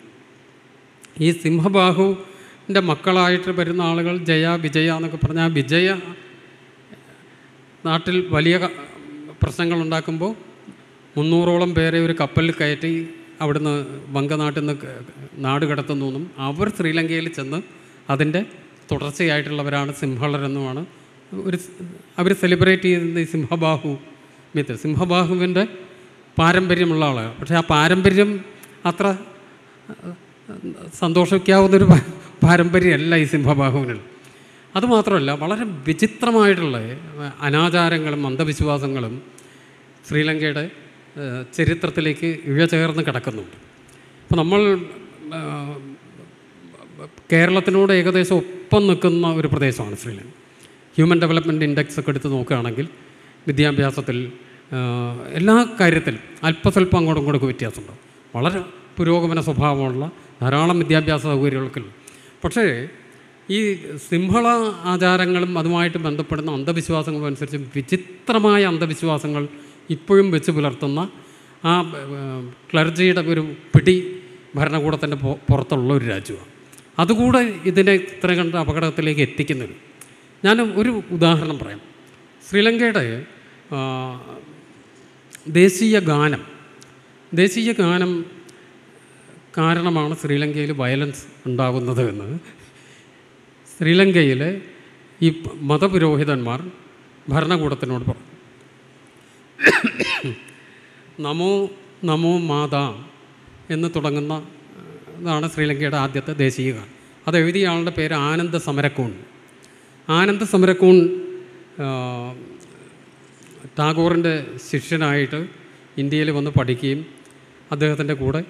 ഈ സിംഹബാഹുവിന്റെ മക്കളായിട്ട് വരുന്ന ആളുകൾ ജയ വിജയ എന്നൊക്കെ പറഞ്ഞാൽ വിജയ നാട്ടിൽ വലിയ പ്രശ്നങ്ങളുണ്ടാക്കുമ്പോൾ മുന്നൂറോളം പേരെ ഒരു കപ്പലിൽ കയറ്റി അവിടുന്ന് വങ്കനാട്ടിൽ നിന്ന് നാട് കടത്തുന്നു എന്നും അവർ ശ്രീലങ്കയിൽ ചെന്ന് അതിന്റെ തുടർച്ചയായിട്ടുള്ളവരാണ് സിംഹളരെന്നുമാണ് ഒരു അവർ സെലിബ്രേറ്റ് ചെയ്യുന്ന ഈ സിംഹബാഹു മിത്ര സിംഹബാഹുവിന്റെ പാരമ്പര്യമുള്ള ആളാണ്. പക്ഷേ ആ പാരമ്പര്യം അത്ര സന്തോഷിക്കാവുന്നൊരു പാരമ്പര്യമല്ല ഈ സിംഹബാഹുവിനിൽ അതുമാത്രമല്ല വളരെ വിചിത്രമായിട്ടുള്ള അനാചാരങ്ങളും അന്ധവിശ്വാസങ്ങളും ശ്രീലങ്കയുടെ ചരിത്രത്തിലേക്ക് ഇഴചേർന്ന് കിടക്കുന്നുണ്ട്. അപ്പോൾ നമ്മൾ കേരളത്തിനോട് ഏകദേശം ഒപ്പം നിൽക്കുന്ന ഒരു പ്രദേശമാണ് ശ്രീലങ്ക. ഹ്യൂമൻ ഡെവലപ്മെന്റ് ഇൻഡെക്സ് ഒക്കെ എടുത്ത് നോക്കുകയാണെങ്കിൽ വിദ്യാഭ്യാസത്തിൽ എല്ലാ കാര്യത്തിലും അല്പസ്വല്പം അങ്ങോട്ടും ഇങ്ങോട്ടും വ്യത്യാസമുണ്ടാവും. വളരെ പുരോഗമന സ്വഭാവമുള്ള ധാരാളം വിദ്യാഭ്യാസ സൗകര്യങ്ങളൊക്കെ പക്ഷേ ഈ സിംഹള ആചാരങ്ങളും അതുമായിട്ട് ബന്ധപ്പെടുന്ന അന്ധവിശ്വാസങ്ങളും അനുസരിച്ച് വിചിത്രമായ അന്ധവിശ്വാസങ്ങൾ ഇപ്പോഴും വെച്ച് പുലർത്തുന്ന ആ ക്ലർജിയുടെ ഒരു പിടി ഭരണകൂടത്തിന്റെ പുറത്തുള്ള ഒരു രാജ്യമാണ്. അതുകൂടെ ഇതിനെ ഇത്ര കണ്ട അപകടത്തിലേക്ക് എത്തിക്കുന്നുണ്ട് ഞാൻ ഒരു ഉദാഹരണം പറയാം. ശ്രീലങ്കയുടെ ദേശീയ ഗാനം. ദേശീയ ഗാനം കാരണമാണ് ശ്രീലങ്കയിൽ വയലൻസ് ഉണ്ടാകുന്നത് എന്ന്. ശ്രീലങ്കയിലെ ഈ മതപുരോഹിതന്മാർ ഭരണകൂടത്തിനോട് പറഞ്ഞു നമോ നമോ മാതാ എന്ന് തുടങ്ങുന്ന ഇതാണ് ശ്രീലങ്കയുടെ ആദ്യത്തെ ദേശീയ ഗാനം. അത് എഴുതിയ ആളുടെ പേര് ആനന്ദ സമരക്കൂൺ. ആനന്ദ സമരക്കൂൺ ടാഗോറിന്റെ ശിഷ്യനായിട്ട് ഇന്ത്യയിൽ വന്ന് പഠിക്കുകയും അദ്ദേഹത്തിന്റെ കൂടെ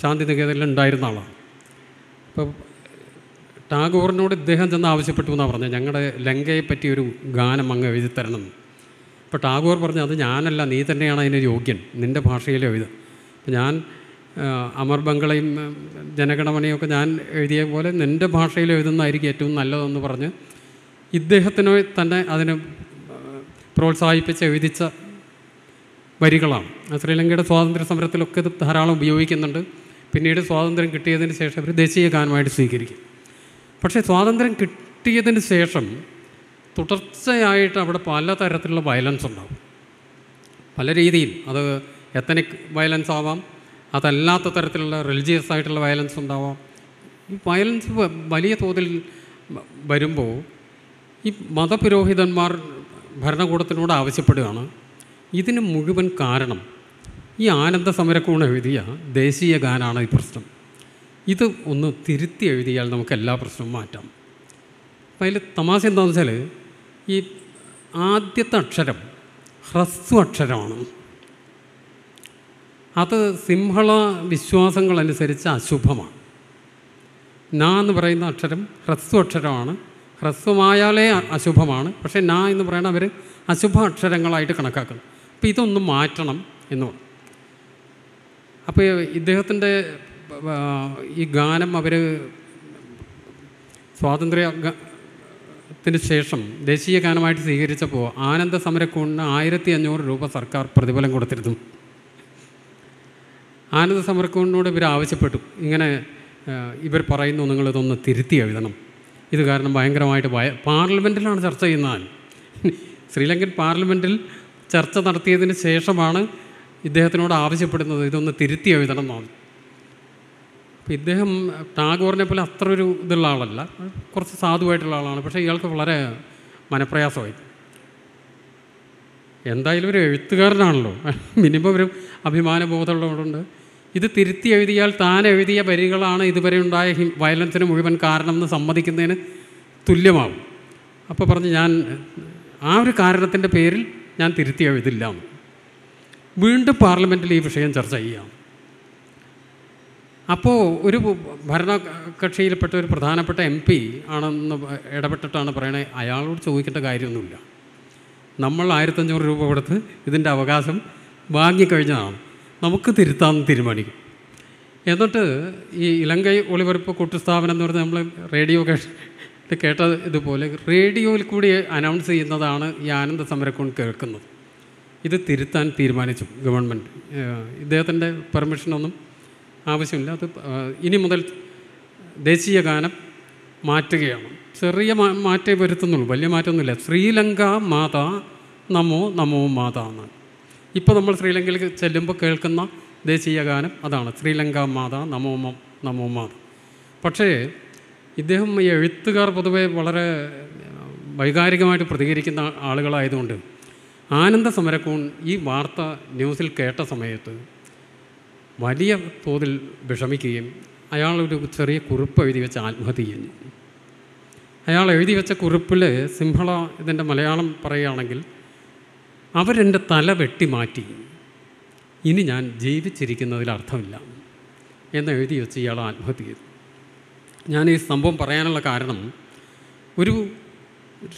ശാന്തിനികേതനിൽ ഉണ്ടായിരുന്ന ആളാണ്. അപ്പോൾ ടാഗോറിനോട് ഇദ്ദേഹം ചെന്ന് ആവശ്യപ്പെട്ടു എന്നാണ് പറഞ്ഞത്. ഞങ്ങളുടെ ലങ്കയെ പറ്റി ഒരു ഗാനം അങ്ങ് എഴുതി തരണം. അപ്പോൾ ടാഗോർ പറഞ്ഞു അത് ഞാനല്ല നീ തന്നെയാണ് അതിന് യോഗ്യൻ. നിന്റെ ഭാഷയിൽ എഴുതുക ഞാൻ അമർ ബംഗളയും ജനഗണമനയൊക്കെ ഞാൻ എഴുതിയ പോലെ നിന്റെ ഭാഷയിൽ എഴുതുന്നതായിരിക്കും ഏറ്റവും നല്ലതെന്ന് പറഞ്ഞ് ഇദ്ദേഹത്തിന് തന്നെ അതിന് പ്രോത്സാഹിപ്പിച്ച് എഴുതിച്ച വരികളാണ്. ശ്രീലങ്കയുടെ സ്വാതന്ത്ര്യ സമരത്തിലൊക്കെ ഇത് ധാരാളം ഉപയോഗിക്കുന്നുണ്ട്. പിന്നീട് സ്വാതന്ത്ര്യം കിട്ടിയതിന് ശേഷം അവർ ദേശീയ ഗാനമായിട്ട് സ്വീകരിക്കും. പക്ഷേ സ്വാതന്ത്ര്യം കിട്ടിയതിന് ശേഷം തുടർച്ചയായിട്ട് അവിടെ പലതരത്തിലുള്ള വയലൻസ് ഉണ്ടാവും. പല രീതിയിൽ. അത് എത്തനിക് വയലൻസ് ആവാം അതല്ലാത്ത തരത്തിലുള്ള റിലിജിയസ് ആയിട്ടുള്ള വയലൻസ് ഉണ്ടാവാം. ഈ വയലൻസ് വലിയ തോതിൽ വരുമ്പോൾ ഈ മതപുരോഹിതന്മാർ ഭരണകൂടത്തിനോട് ആവശ്യപ്പെടുകയാണ്. ഇതിന് മുഴുവൻ കാരണം ഈ ആനന്ദ സമരക്കൂണ് എഴുതിയ ദേശീയ ഗാനാണ് ഈ പ്രശ്നം. ഇത് ഒന്ന് തിരുത്തി എഴുതിയാൽ നമുക്ക് എല്ലാ പ്രശ്നവും മാറ്റാം. അപ്പം അതിൽ തമാശ എന്താണെന്ന് വെച്ചാൽ ഈ ആദ്യത്തെ അക്ഷരം ഹ്രസ്വ അക്ഷരമാണ്. അത് സിംഹള വിശ്വാസങ്ങളനുസരിച്ച് അശുഭമാണ്. ന എന്ന് പറയുന്ന അക്ഷരം ഹ്രസ്വ അക്ഷരമാണ്. ഹ്രസ്വമായാലേ അശുഭമാണ്. പക്ഷേ നാ എന്ന് പറയുന്നത് അവർ അശുഭ അക്ഷരങ്ങളായിട്ട് കണക്കാക്കുന്നു. അപ്പോൾ ഇതൊന്ന് മാറ്റണം എന്ന് പറഞ്ഞു. അപ്പോൾ ഇദ്ദേഹത്തിന്റെ ഈ ഗാനം അവർ സ്വാതന്ത്ര്യ ത്തിന് ശേഷം ദേശീയ ഗാനമായിട്ട് സ്വീകരിച്ചപ്പോൾ ആനന്ദ സമരക്കൂണിന് ആയിരത്തി അഞ്ഞൂറ് രൂപ സർക്കാർ പ്രതിഫലം കൊടുത്തിരുന്നു. ആനന്ദ സമരക്കൂണിനോട് ഇവർ ആവശ്യപ്പെട്ടു. ഇങ്ങനെ ഇവർ പറയുന്നു നിങ്ങളിതൊന്ന് തിരുത്തി എഴുതണം. ഇത് കാരണം ഭയങ്കരമായിട്ട് ഭയ പാർലമെന്റിലാണ് ചർച്ച ചെയ്യുന്നത് ശ്രീലങ്കൻ പാർലമെന്റിൽ ചർച്ച നടത്തിയതിന് ശേഷമാണ് ഇദ്ദേഹത്തിനോട് ആവശ്യപ്പെടുന്നത് ഇതൊന്ന് തിരുത്തി എഴുതണം എന്നാണ് അപ്പോൾ ഇദ്ദേഹം ടാഗോറിനെ പോലെ അത്ര ഒരു ഇതുള്ള ആളല്ല. കുറച്ച് സാധുവായിട്ടുള്ള ആളാണ്. പക്ഷേ ഇയാൾക്ക് വളരെ മനപ്രയാസമായി. എന്തായാലും ഒരു എഴുത്തുകാരനാണല്ലോ. മിനിമം ഒരു അഭിമാനബോധമുള്ളതുകൊണ്ട് ഇത് തിരുത്തി എഴുതിയാൽ താൻ എഴുതിയ വരികളാണ് ഇതുവരെ ഉണ്ടായ വയലൻസിന് മുഴുവൻ കാരണം എന്ന് സമ്മതിക്കുന്നതിന് തുല്യമാവും. അപ്പോൾ പറഞ്ഞ് ഞാൻ ആ ഒരു കാരണത്തിന്റെ പേരിൽ ഞാൻ തിരുത്തി എഴുതില്ല. വീണ്ടും പാർലമെന്റിൽ ഈ വിഷയം ചർച്ച ചെയ്യാം. അപ്പോൾ ഒരു ഭരണകക്ഷിയിൽപ്പെട്ട ഒരു പ്രധാനപ്പെട്ട എം പി ആണെന്ന് ഇടപെട്ടിട്ടാണ് പറയണത് അയാളോട് ചോദിക്കേണ്ട കാര്യമൊന്നുമില്ല. നമ്മൾ ആയിരത്തഞ്ഞൂറ് രൂപ കൊടുത്ത് ഇതിന്റെ അവകാശം വാങ്ങിക്കഴിഞ്ഞതാണ്. നമുക്ക് തിരുത്താമെന്ന് തീരുമാനിക്കും. എന്നിട്ട് ഈ ഇലങ്കൈ ഒളിവെറുപ്പ് കൂട്ടുസ്ഥാപനം എന്ന് പറഞ്ഞാൽ നമ്മൾ റേഡിയോ കേട്ട് കേട്ട ഇതുപോലെ റേഡിയോയിൽ കൂടി അനൗൺസ് ചെയ്യുന്നതാണ് ഈ ആനന്ദ സമരക്കോൺ കേൾക്കുന്നത്. ഇത് തിരുത്താൻ തീരുമാനിച്ചു ഗവൺമെന്റ് ഇദ്ദേഹത്തിന്റെ പെർമിഷനൊന്നും ആവശ്യമില്ല. അത് ഇനി മുതൽ ദേശീയ ഗാനം മാറ്റുകയാണ്. ചെറിയ മാറ്റേ വരുത്തുന്നുള്ളൂ. വലിയ മാറ്റമൊന്നുമില്ല ശ്രീലങ്ക മാതാ നമോ നമോ മാതാ എന്നാണ്. ഇപ്പോൾ നമ്മൾ ശ്രീലങ്കയിൽ ചെല്ലുമ്പോൾ കേൾക്കുന്ന ദേശീയ ഗാനം അതാണ്. ശ്രീലങ്ക മാത നമോ നമോമാത നമോ മാത പക്ഷേ ഇദ്ദേഹം ഈ എഴുത്തുകാർ പൊതുവെ വളരെ വൈകാരികമായിട്ട് പ്രതികരിക്കുന്ന ആളുകളായതുകൊണ്ട് ആനന്ദ സമരക്കൂൺ ഈ വാർത്ത ന്യൂസിൽ കേട്ട സമയത്ത് വലിയ തോതിൽ വിഷമിക്കുകയും അയാളൊരു ചെറിയ കുറിപ്പ് എഴുതി വെച്ച് ആത്മഹത്യ ചെയ്യുന്നു അയാൾ എഴുതി വെച്ച കുറിപ്പിൽ സിംഹള ഇതിന്റെ മലയാളം പറയുകയാണെങ്കിൽ അവരെന്റെ തല വെട്ടി മാറ്റി. ഇനി ഞാൻ ജീവിച്ചിരിക്കുന്നതിൽ അർത്ഥമില്ല. എന്ന് എഴുതി വെച്ച് ഇയാൾ ആത്മഹത്യ. ചെയ്തു ഞാൻ ഈ സംഭവം പറയാനുള്ള കാരണം ഒരു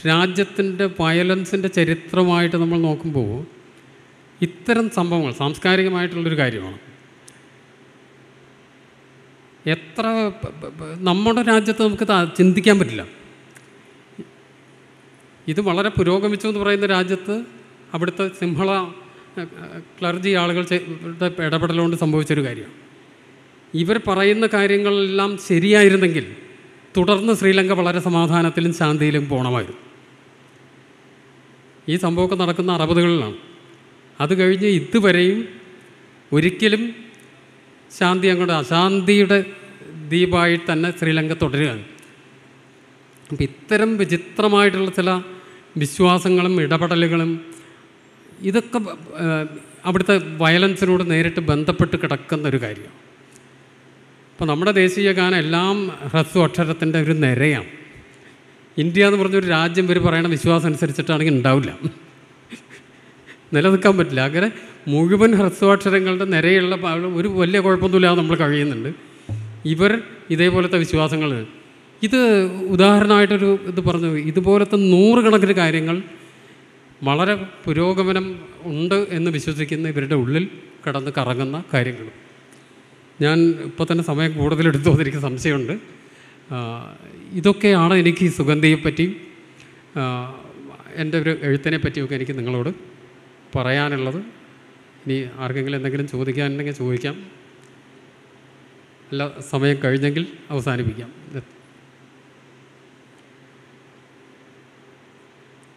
രാജ്യത്തിന്റെ വയലൻസിന്റെ ചരിത്രമായിട്ട് നമ്മൾ നോക്കുമ്പോൾ ഇത്തരം സംഭവങ്ങൾ സാംസ്കാരികമായിട്ടുള്ളൊരു കാര്യമാണ്. എത്ര നമ്മുടെ രാജ്യത്ത് നമുക്ക് ചിന്തിക്കാൻ പറ്റില്ല. ഇത് വളരെ പുരോഗമിച്ചു എന്ന് പറയുന്ന രാജ്യത്ത് അവിടുത്തെ സിംഹള ക്ലർജി ചെയ്ത ഇടപെടലുകൊണ്ട് സംഭവിച്ചൊരു കാര്യമാണ് ഇവർ പറയുന്ന കാര്യങ്ങളെല്ലാം ശരിയായിരുന്നെങ്കിൽ തുടർന്ന് ശ്രീലങ്ക വളരെ സമാധാനത്തിലും ശാന്തിയിലും പോകണമായിരുന്നു ഈ സംഭവമൊക്കെ നടക്കുന്ന അറുപതുകളിലാണ് അത് കഴിഞ്ഞ് ഇതുവരെയും ഒരിക്കലും ശാന്തി അങ്ങോട്ട് അശാന്തിയുടെ ദ്വീപായി തന്നെ ശ്രീലങ്ക തുടരുകയാണ്. അപ്പം ഇത്തരം വിചിത്രമായിട്ടുള്ള ചില വിശ്വാസങ്ങളും ഇടപെടലുകളും ഇതൊക്കെ അവിടുത്തെ വയലൻസിനോട് നേരിട്ട് ബന്ധപ്പെട്ട് കിടക്കുന്ന ഒരു കാര്യമാണ് അപ്പോൾ നമ്മുടെ ദേശീയ ഗാനം എല്ലാം ഹ്രസ്വ അക്ഷരത്തിന്റെ ഒരു നിരയാണ്. ഇന്ത്യ എന്ന് പറഞ്ഞൊരു രാജ്യം ഇവർ പറയണ വിശ്വാസം അനുസരിച്ചിട്ടാണെങ്കിൽ ഉണ്ടാവില്ല. നിലനിൽക്കാൻ പറ്റില്ല. അങ്ങനെ മുഴുവൻ ഹ്രസ്വാക്ഷരങ്ങളുടെ നിരയുള്ള ഒരു വലിയ കുഴപ്പമൊന്നുമില്ലാതെ നമ്മൾ കഴിയുന്നുണ്ട്. ഇവർ ഇതേപോലത്തെ വിശ്വാസങ്ങൾ ഇത് ഉദാഹരണമായിട്ടൊരു ഇത് പറഞ്ഞു ഇതുപോലത്തെ നൂറുകണക്കിന് കാര്യങ്ങൾ വളരെ പുരോഗമനം ഉണ്ട് എന്ന് വിശ്വസിക്കുന്ന ഇവരുടെ ഉള്ളിൽ കടന്ന് കറങ്ങുന്ന കാര്യങ്ങൾ. ഞാൻ ഇപ്പോൾ തന്നെ സമയം കൂടുതലെടുത്തു എനിക്ക് സംശയമുണ്ട്. ഇതൊക്കെയാണ് എനിക്ക് ഈ സുഗന്ധിയെ പറ്റിയും ആ, എന്റെ ഒരു എഴുത്തിനെ പറ്റിയൊക്കെ എനിക്ക് നിങ്ങളോട് പറയാനുള്ളത്. ഇനി ആർക്കെങ്കിലും എന്തെങ്കിലും ചോദിക്കാനുണ്ടെങ്കിൽ ചോദിക്കാം. അല്ല സമയം കഴിഞ്ഞെങ്കിൽ അവസാനിപ്പിക്കാം.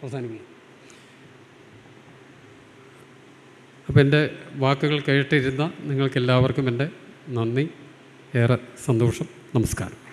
അവസാനിപ്പിക്കാം. അപ്പോൾ എന്റെ വാക്കുകൾ കേട്ടിരുന്ന നിങ്ങൾക്കെല്ലാവർക്കും എന്റെ നന്ദി ഏറെ സന്തോഷം. നമസ്കാരം.